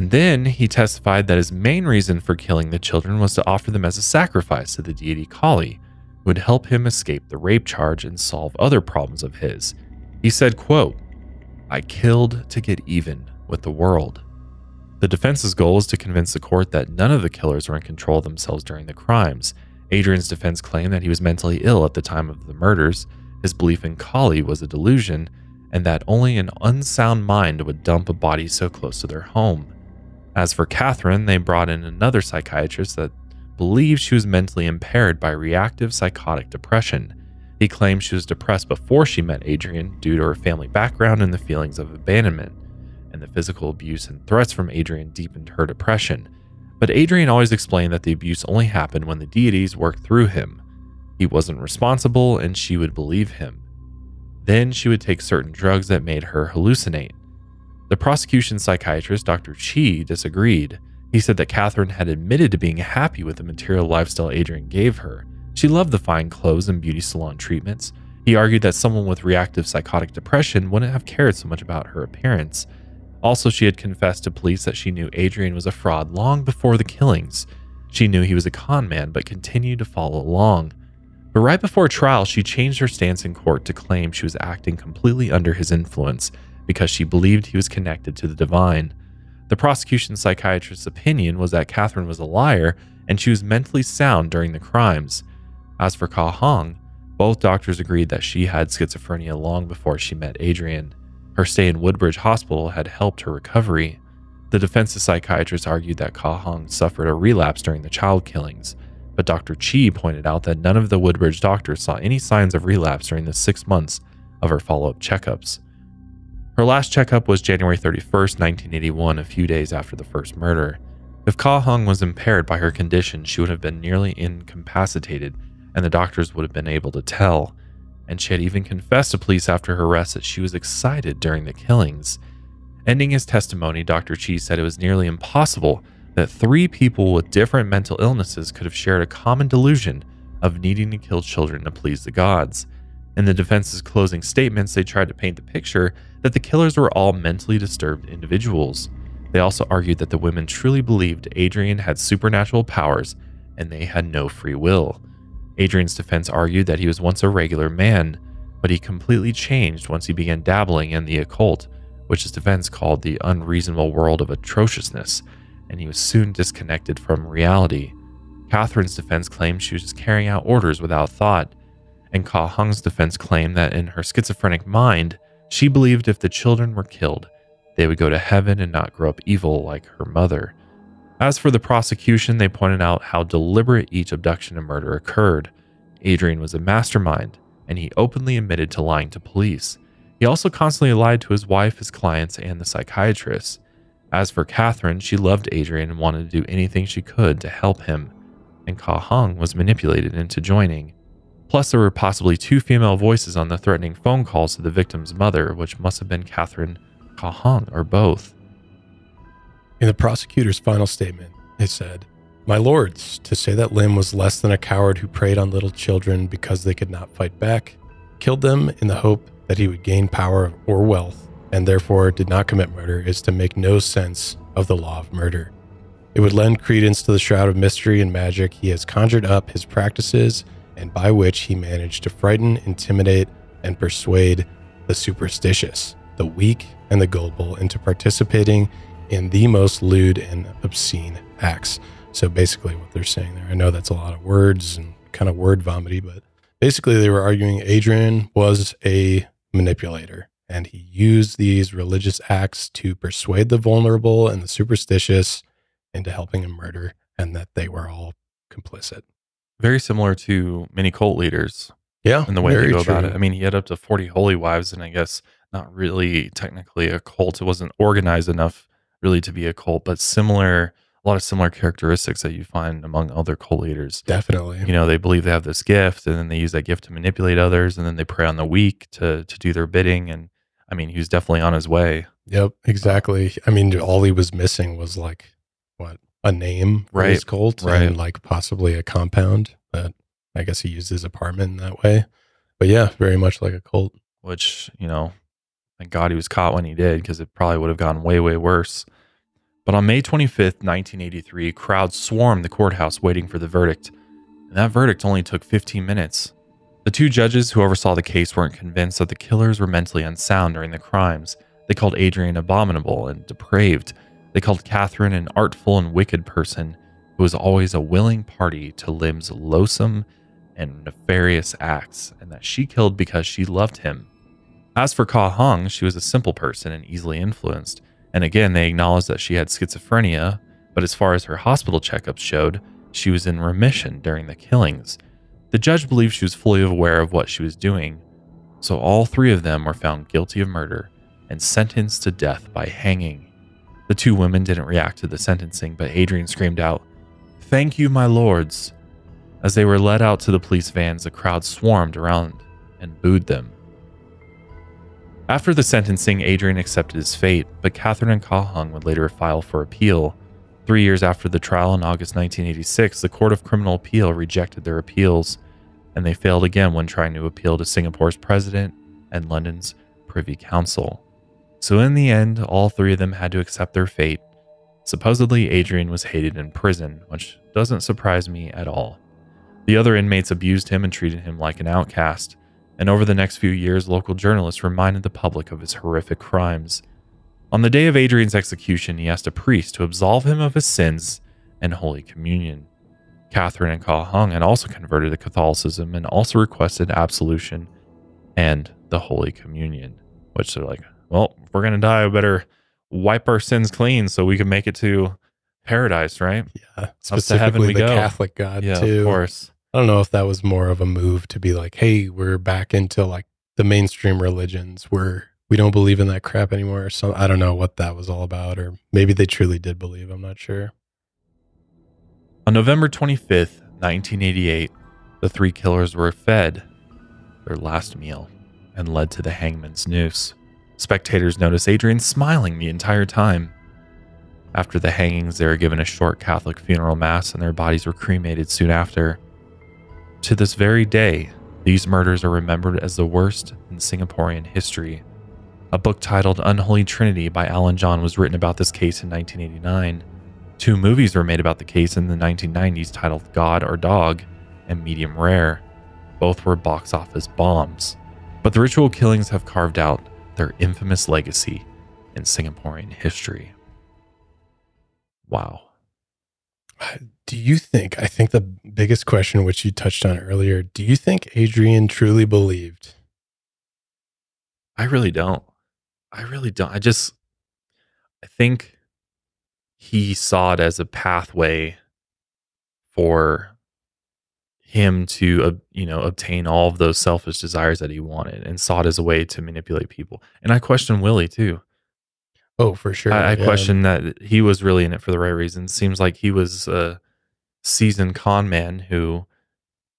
And then he testified that his main reason for killing the children was to offer them as a sacrifice to the deity Kali, who would help him escape the rape charge and solve other problems of his. He said, quote, I killed to get even with the world. The defense's goal is to convince the court that none of the killers were in control of themselves during the crimes. Adrian's defense claimed that he was mentally ill at the time of the murders, his belief in Kali was a delusion, and that only an unsound mind would dump a body so close to their home. As for Catherine, they brought in another psychiatrist that believed she was mentally impaired by reactive psychotic depression. He claimed she was depressed before she met Adrian due to her family background and the feelings of abandonment, and the physical abuse and threats from Adrian deepened her depression. But Adrian always explained that the abuse only happened when the deities worked through him. He wasn't responsible, and she would believe him. Then she would take certain drugs that made her hallucinate. The prosecution psychiatrist, Dr. Chee, disagreed. He said that Catherine had admitted to being happy with the material lifestyle Adrian gave her. She loved the fine clothes and beauty salon treatments. He argued that someone with reactive psychotic depression wouldn't have cared so much about her appearance. Also, she had confessed to police that she knew Adrian was a fraud long before the killings. She knew he was a con man, but continued to follow along. But right before trial, she changed her stance in court to claim she was acting completely under his influence because she believed he was connected to the divine. The prosecution psychiatrist's opinion was that Catherine was a liar and she was mentally sound during the crimes. As for Kah Hong, both doctors agreed that she had schizophrenia long before she met Adrian. Her stay in Woodbridge Hospital had helped her recovery. The defense's psychiatrist argued that Kah Hong suffered a relapse during the child killings, but Dr. Chee pointed out that none of the Woodbridge doctors saw any signs of relapse during the six months of her follow up checkups. Her last checkup was January 31st, 1981, a few days after the first murder. If Kah Hong was impaired by her condition, she would have been nearly incapacitated, and the doctors would have been able to tell. And she had even confessed to police after her arrest that she was excited during the killings. Ending his testimony, Dr. Chee said it was nearly impossible that three people with different mental illnesses could have shared a common delusion of needing to kill children to please the gods. In the defense's closing statements, they tried to paint the picture that the killers were all mentally disturbed individuals. They also argued that the women truly believed Adrian had supernatural powers and they had no free will. Adrian's defense argued that he was once a regular man, but he completely changed once he began dabbling in the occult, which his defense called the unreasonable world of atrociousness, and he was soon disconnected from reality. Catherine's defense claimed she was just carrying out orders without thought, and Kah Hong's defense claimed that in her schizophrenic mind, she believed if the children were killed, they would go to heaven and not grow up evil like her mother. As for the prosecution, they pointed out how deliberate each abduction and murder occurred. Adrian was a mastermind, and he openly admitted to lying to police. He also constantly lied to his wife, his clients, and the psychiatrist. As for Catherine, she loved Adrian and wanted to do anything she could to help him, and Kah Hong was manipulated into joining. Plus, there were possibly two female voices on the threatening phone calls to the victim's mother, which must have been Catherine, Kah Hong, or both. In the prosecutor's final statement, it said, My lords, to say that Lim was less than a coward who preyed on little children because they could not fight back, killed them in the hope that he would gain power or wealth, and therefore did not commit murder, is to make no sense of the law of murder. It would lend credence to the shroud of mystery and magic he has conjured up his practices, and by which he managed to frighten, intimidate, and persuade the superstitious, the weak, and the gullible into participating in the most lewd and obscene acts. So basically, what they're saying there, I know that's a lot of words and kind of word vomity, but basically, they were arguing Adrian was a manipulator and he used these religious acts to persuade the vulnerable and the superstitious into helping him murder, and that they were all complicit. Very similar to many cult leaders Yeah, in the way they go about it. I mean, he had up to 40 holy wives, and I guess not really technically a cult. It wasn't organized enough really to be a cult, but similar, a lot of similar characteristics that you find among other cult leaders. Definitely. You know, they believe they have this gift, and then they use that gift to manipulate others, and then they prey on the weak to to do their bidding. And I mean, he was definitely on his way. Yep, exactly. I mean, all he was missing was like a name for his Right, cult right. and like possibly a compound. But I guess he used his apartment in that way. But yeah, very much like a cult. which, you know, thank God he was caught when he did because it probably would have gone way, way worse. But on May 25th, 1983, crowds swarmed the courthouse waiting for the verdict. And that verdict only took 15 minutes. The two judges who oversaw the case weren't convinced that the killers were mentally unsound during the crimes. They called Adrian abominable and depraved. They called Catherine an artful and wicked person who was always a willing party to Lim's loathsome and nefarious acts, and that she killed because she loved him. As for Kah Hong, she was a simple person and easily influenced. And again, they acknowledged that she had schizophrenia, but as far as her hospital checkups showed, she was in remission during the killings. The judge believed she was fully aware of what she was doing, so all three of them were found guilty of murder and sentenced to death by hanging. The two women didn't react to the sentencing, but Adrian screamed out, Thank you, my lords. As they were led out to the police vans, the crowd swarmed around and booed them. After the sentencing, Adrian accepted his fate, but Catherine and Kah Hong would later file for appeal. Three years after the trial in August 1986, the Court of Criminal Appeal rejected their appeals, and they failed again when trying to appeal to Singapore's president and London's Privy Council. So, in the end, all three of them had to accept their fate. Supposedly, Adrian was hated in prison, which doesn't surprise me at all. The other inmates abused him and treated him like an outcast, and over the next few years, local journalists reminded the public of his horrific crimes. On the day of Adrian's execution, he asked a priest to absolve him of his sins and Holy Communion. Catherine and Kah Hong had also converted to Catholicism and also requested absolution and the Holy Communion, which they're like, well, if we're going to die, we better wipe our sins clean so we can make it to paradise, right? Yeah, heaven specifically we the go. Catholic God yeah, too. of course. I don't know if that was more of a move to be like, hey, we're back into like the mainstream religions. We're we don't believe in that crap anymore. Or some I don't know what that was all about, or maybe they truly did believe. I'm not sure. On November 25th, 1988, the three killers were fed their last meal and led to the hangman's noose. Spectators noticed Adrian smiling the entire time. After the hangings, they were given a short Catholic funeral mass and their bodies were cremated soon after. To this very day, these murders are remembered as the worst in Singaporean history. A book titled Unholy Trinity by Alan John was written about this case in 1989. Two movies were made about the case in the 1990s titled God or Dog and Medium Rare. Both were box office bombs. But the ritual killings have carved out their infamous legacy in Singaporean history. Wow. Do you think? I think the biggest question, which you touched on earlier, do you think Adrian truly believed? I really don't. I really don't. I just, I think he saw it as a pathway for him to, uh, you know, obtain all of those selfish desires that he wanted and saw it as a way to manipulate people. And I question Willie too. Oh, for sure. I, I yeah. question that he was really in it for the right reasons. Seems like he was a seasoned con man who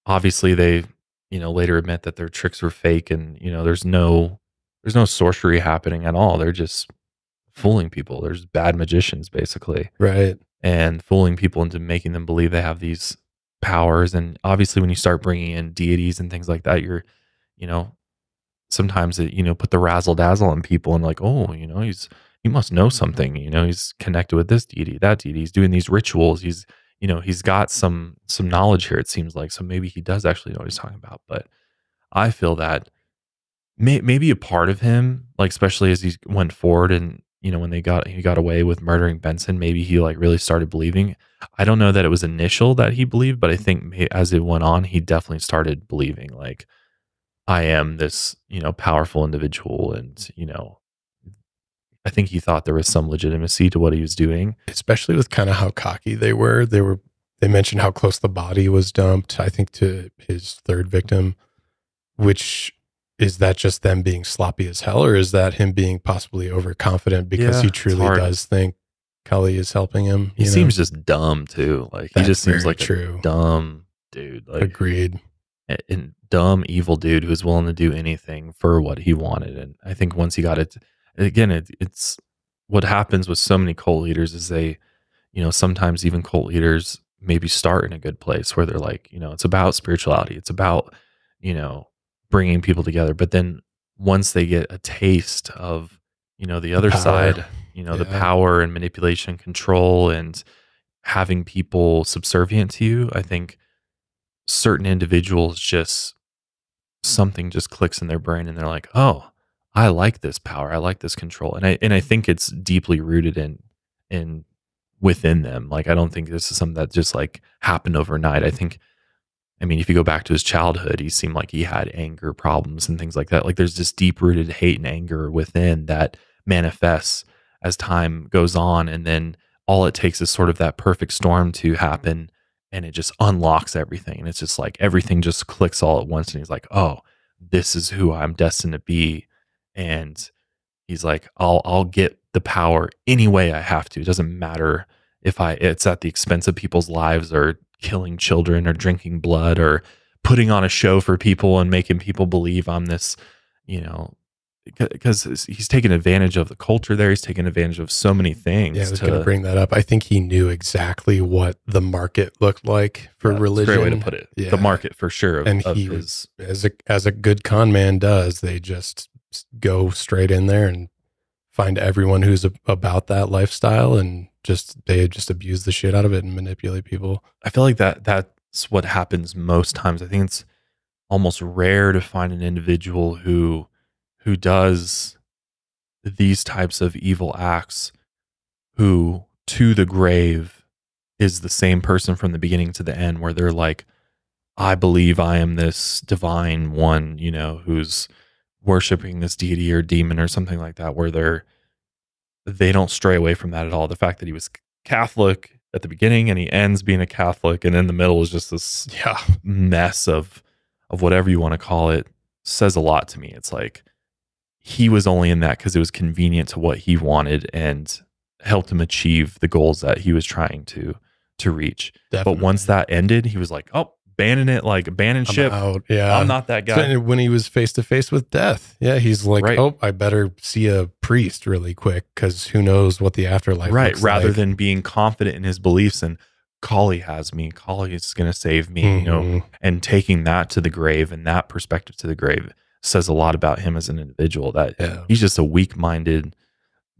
obviously they, you know, later admit that their tricks were fake and, you know, there's no there's no sorcery happening at all. They're just fooling people. There's bad magicians basically. Right. and fooling people into making them believe they have these powers. And obviously, when you start bringing in deities and things like that, you're, you know, sometimes it, you know, put the razzle dazzle on people and like, oh, you know, he's, he must know something. You know, he's connected with this deity, that deity. He's doing these rituals. He's, you know, he's got some some knowledge here. It seems like so maybe he does actually know what he's talking about. But I feel that may, maybe a part of him, like especially as he went forward and you know when they got he got away with murdering Benson, maybe he like really started believing. I don't know that it was initial that he believed, but I think as it went on, he definitely started believing like I am this you know powerful individual, and you know I think he thought there was some legitimacy to what he was doing, especially with kind of how cocky they were. They were they mentioned how close the body was dumped. I think to his third victim, which is that just them being sloppy as hell, or is that him being possibly overconfident because Yeah, he truly does think Kali is helping him? He know? seems just dumb too. Like he just seems like true. a dumb dude. Like agreed. a, a dumb evil dude who's willing to do anything for what he wanted. And I think once he got it, again, it, it's what happens with so many cult leaders is they, you know, sometimes even cult leaders maybe start in a good place where they're like, you know, it's about spirituality, it's about, you know, bringing people together. But then once they get a taste of, you know, the other side, you know, the power and manipulation, control, and having people subservient to you, I think certain individuals just something just clicks in their brain and they're like, "Oh, I like this power. I like this control." And I and I think it's deeply rooted in in within them. Like I don't think this is something that just like happened overnight. I think I mean, if you go back to his childhood, he seemed like he had anger problems and things like that. Like there's this deep rooted hate and anger within that manifests as time goes on. And then all it takes is sort of that perfect storm to happen and it just unlocks everything. And it's just like everything just clicks all at once. And he's like, oh, this is who I'm destined to be. And he's like, I'll I'll get the power any way I have to. It doesn't matter if I it's at the expense of people's lives or killing children or drinking blood or putting on a show for people and making people believe I'm this, you know, because he's taking advantage of the culture there. He's taking advantage of so many things. Yeah, I was going to bring that up. I think he knew exactly what the market looked like for Yeah, religion. Great way to put it. Yeah. The market for sure. Of, And of he his, as a as a good con man does, they just go straight in there and find everyone who's a, about that lifestyle and just they just abuse the shit out of it and manipulate people. I feel like that that's what happens most times. I think it's almost rare to find an individual who who does these types of evil acts who to the grave is the same person from the beginning to the end where they're like I believe I am this divine one, you know, who's worshiping this deity or demon or something like that where they're they don't stray away from that at all. The fact that he was Catholic at the beginning and he ends being a Catholic and in the middle is just this Yeah. mess of of whatever you want to call it says a lot to me. It's like he was only in that because it was convenient to what he wanted and helped him achieve the goals that he was trying to to reach. Definitely. But once that ended, he was like, "Oh, banning it, like abandon I'm ship. out. Yeah. I'm not that guy." When he was face to face with death, yeah, he's like, Right. "Oh, I better see a priest really quick because who knows what the afterlife is. right rather like." than being confident in his beliefs and Kali has me Kali is going to save me you know Mhm. and taking that to the grave and that perspective to the grave says a lot about him as an individual that Yeah. he's just a weak-minded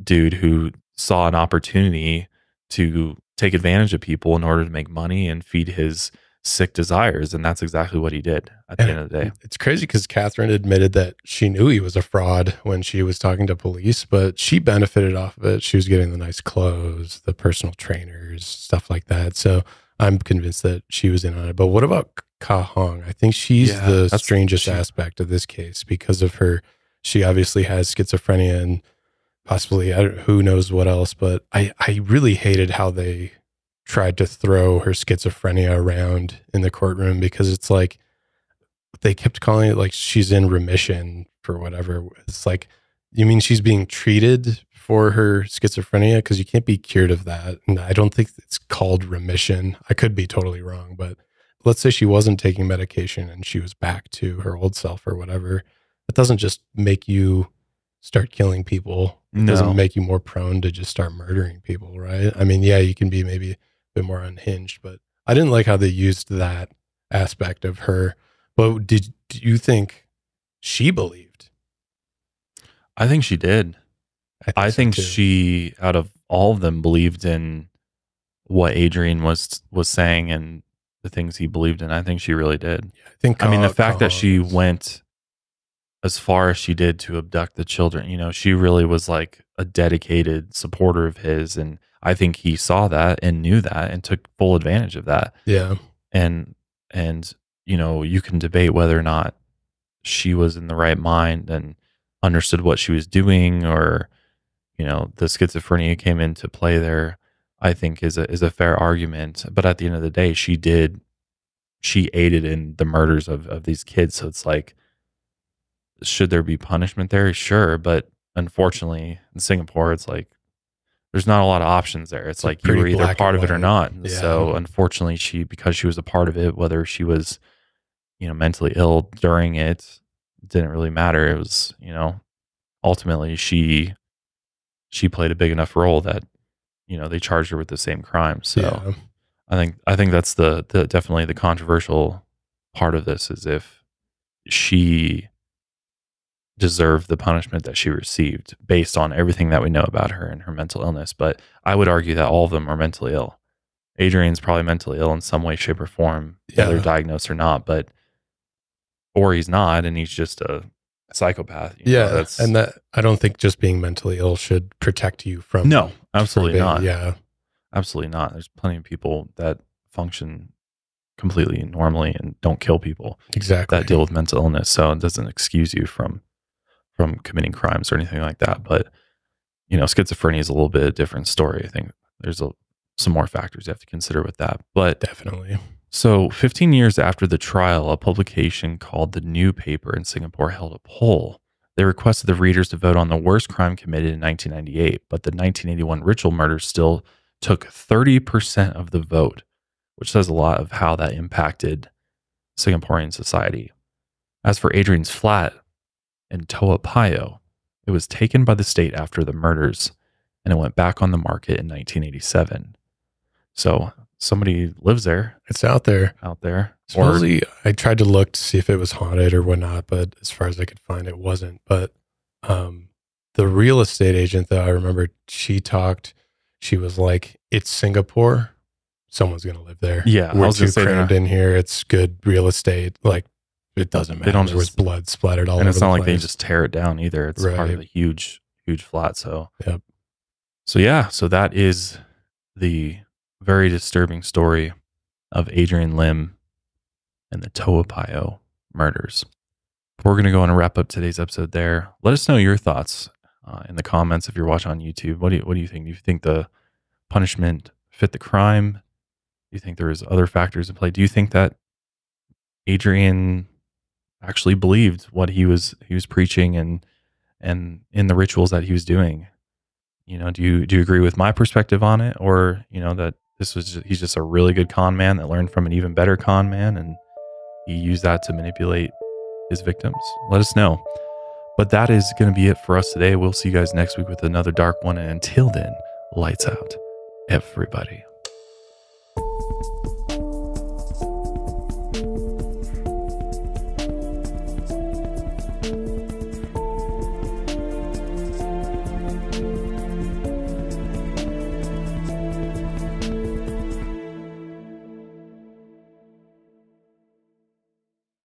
dude who saw an opportunity to take advantage of people in order to make money and feed his sick desires and that's exactly what he did at the And end of the day It's crazy because Catherine admitted that she knew he was a fraud when she was talking to police, but she benefited off of it. She was getting the nice clothes, the personal trainers, stuff like that. So I'm convinced that she was in on it. But what about Kah Hong? I think she's Yeah, the strangest she- aspect of this case because of her. She obviously has schizophrenia and possibly I don't, who knows what else. But I, I really hated how they tried to throw her schizophrenia around in the courtroom because it's like they kept calling it like she's in remission for whatever. It's like, you mean she's being treated for her schizophrenia? Because you can't be cured of that. And I don't think it's called remission. I could be totally wrong, but let's say she wasn't taking medication and she was back to her old self or whatever. It doesn't just make you start killing people, it No. doesn't make you more prone to just start murdering people, right? I mean, yeah, you can be maybe bit more unhinged, but I didn't like how they used that aspect of her. But did do you think she believed? I think she did. I so, think she, out of all of them, believed in what Adrian was was saying and the things he believed in. I think she really did. I think. I mean, the fact that she went as far as she did to abduct the children, you know, she really was like a dedicated supporter of his, and I think he saw that and knew that and took full advantage of that. yeah, and and you know you can debate whether or not she was in the right mind and understood what she was doing or you know the schizophrenia came into play there i think is a is a fair argument. But at the end of the day she did she aided in the murders of of these kids. So it's like should there be punishment there? Sure. But unfortunately in singapore it's like there's not a lot of options there. It's, It's like you were pretty either part of it or not. Yeah. so unfortunately she because she was a part of it whether she was you know mentally ill during it didn't really matter. It was you know ultimately she she played a big enough role that you know they charged her with the same crime. So yeah, i think i think that's the, the definitely the controversial part of this is if she deserved the punishment that she received based on everything that we know about her and her mental illness but i would argue that all of them are mentally ill adrian's probably mentally ill in some way shape or form whether Yeah. diagnosed or not but or he's not and he's just a psychopath you know, yeah. that's and that I don't think just being mentally ill should protect you from no from absolutely being- not Yeah, absolutely not there's plenty of people that function completely normally and don't kill people exactly. that deal with mental illness so it doesn't excuse you from from committing crimes or anything like that but you know schizophrenia is a little bit a different story. I think there's a, some more factors you have to consider with that but Definitely. so 15 years after the trial a publication called the new paper in singapore held a poll. They requested the readers to vote on the worst crime committed in 1998 but the 1981 ritual murder still took 30% of the vote which says a lot of how that impacted singaporean society. As for Adrian's flat in Toa Payoh, it was taken by the state after the murders and it went back on the market in 1987. So somebody lives there It's out there. out there. Or Supposedly, I tried to look to see if it was haunted or whatnot, but as far as I could find, it wasn't. But um, the real estate agent, though, I remember she talked. She was like, "It's Singapore. Someone's gonna live there. Yeah, we're too gonna say they're crammed in here. It's good real estate. Like, it doesn't matter. They don't there was just- blood splattered all and over it's the not like they just tear it down either. It's part of a huge, huge flat. So, Yep. so yeah, so that is the very disturbing story of Adrian Lim and the Toa Payoh murders. We're going to go on and wrap up today's episode there. Let us know your thoughts uh, in the comments if you're watching on YouTube. What do you, what do you think? Do you think the punishment fit the crime? Do you think there is other factors in play? Do you think that Adrian actually believed what he was he was preaching and and in the rituals that he was doing? You know, do you do you agree with my perspective on it, or you know that this was just, he's just a really good con man that learned from an even better con man and he used that to manipulate his victims? Let us know. But that is going to be it for us today. We'll see you guys next week with another dark one. And until then, lights out, everybody.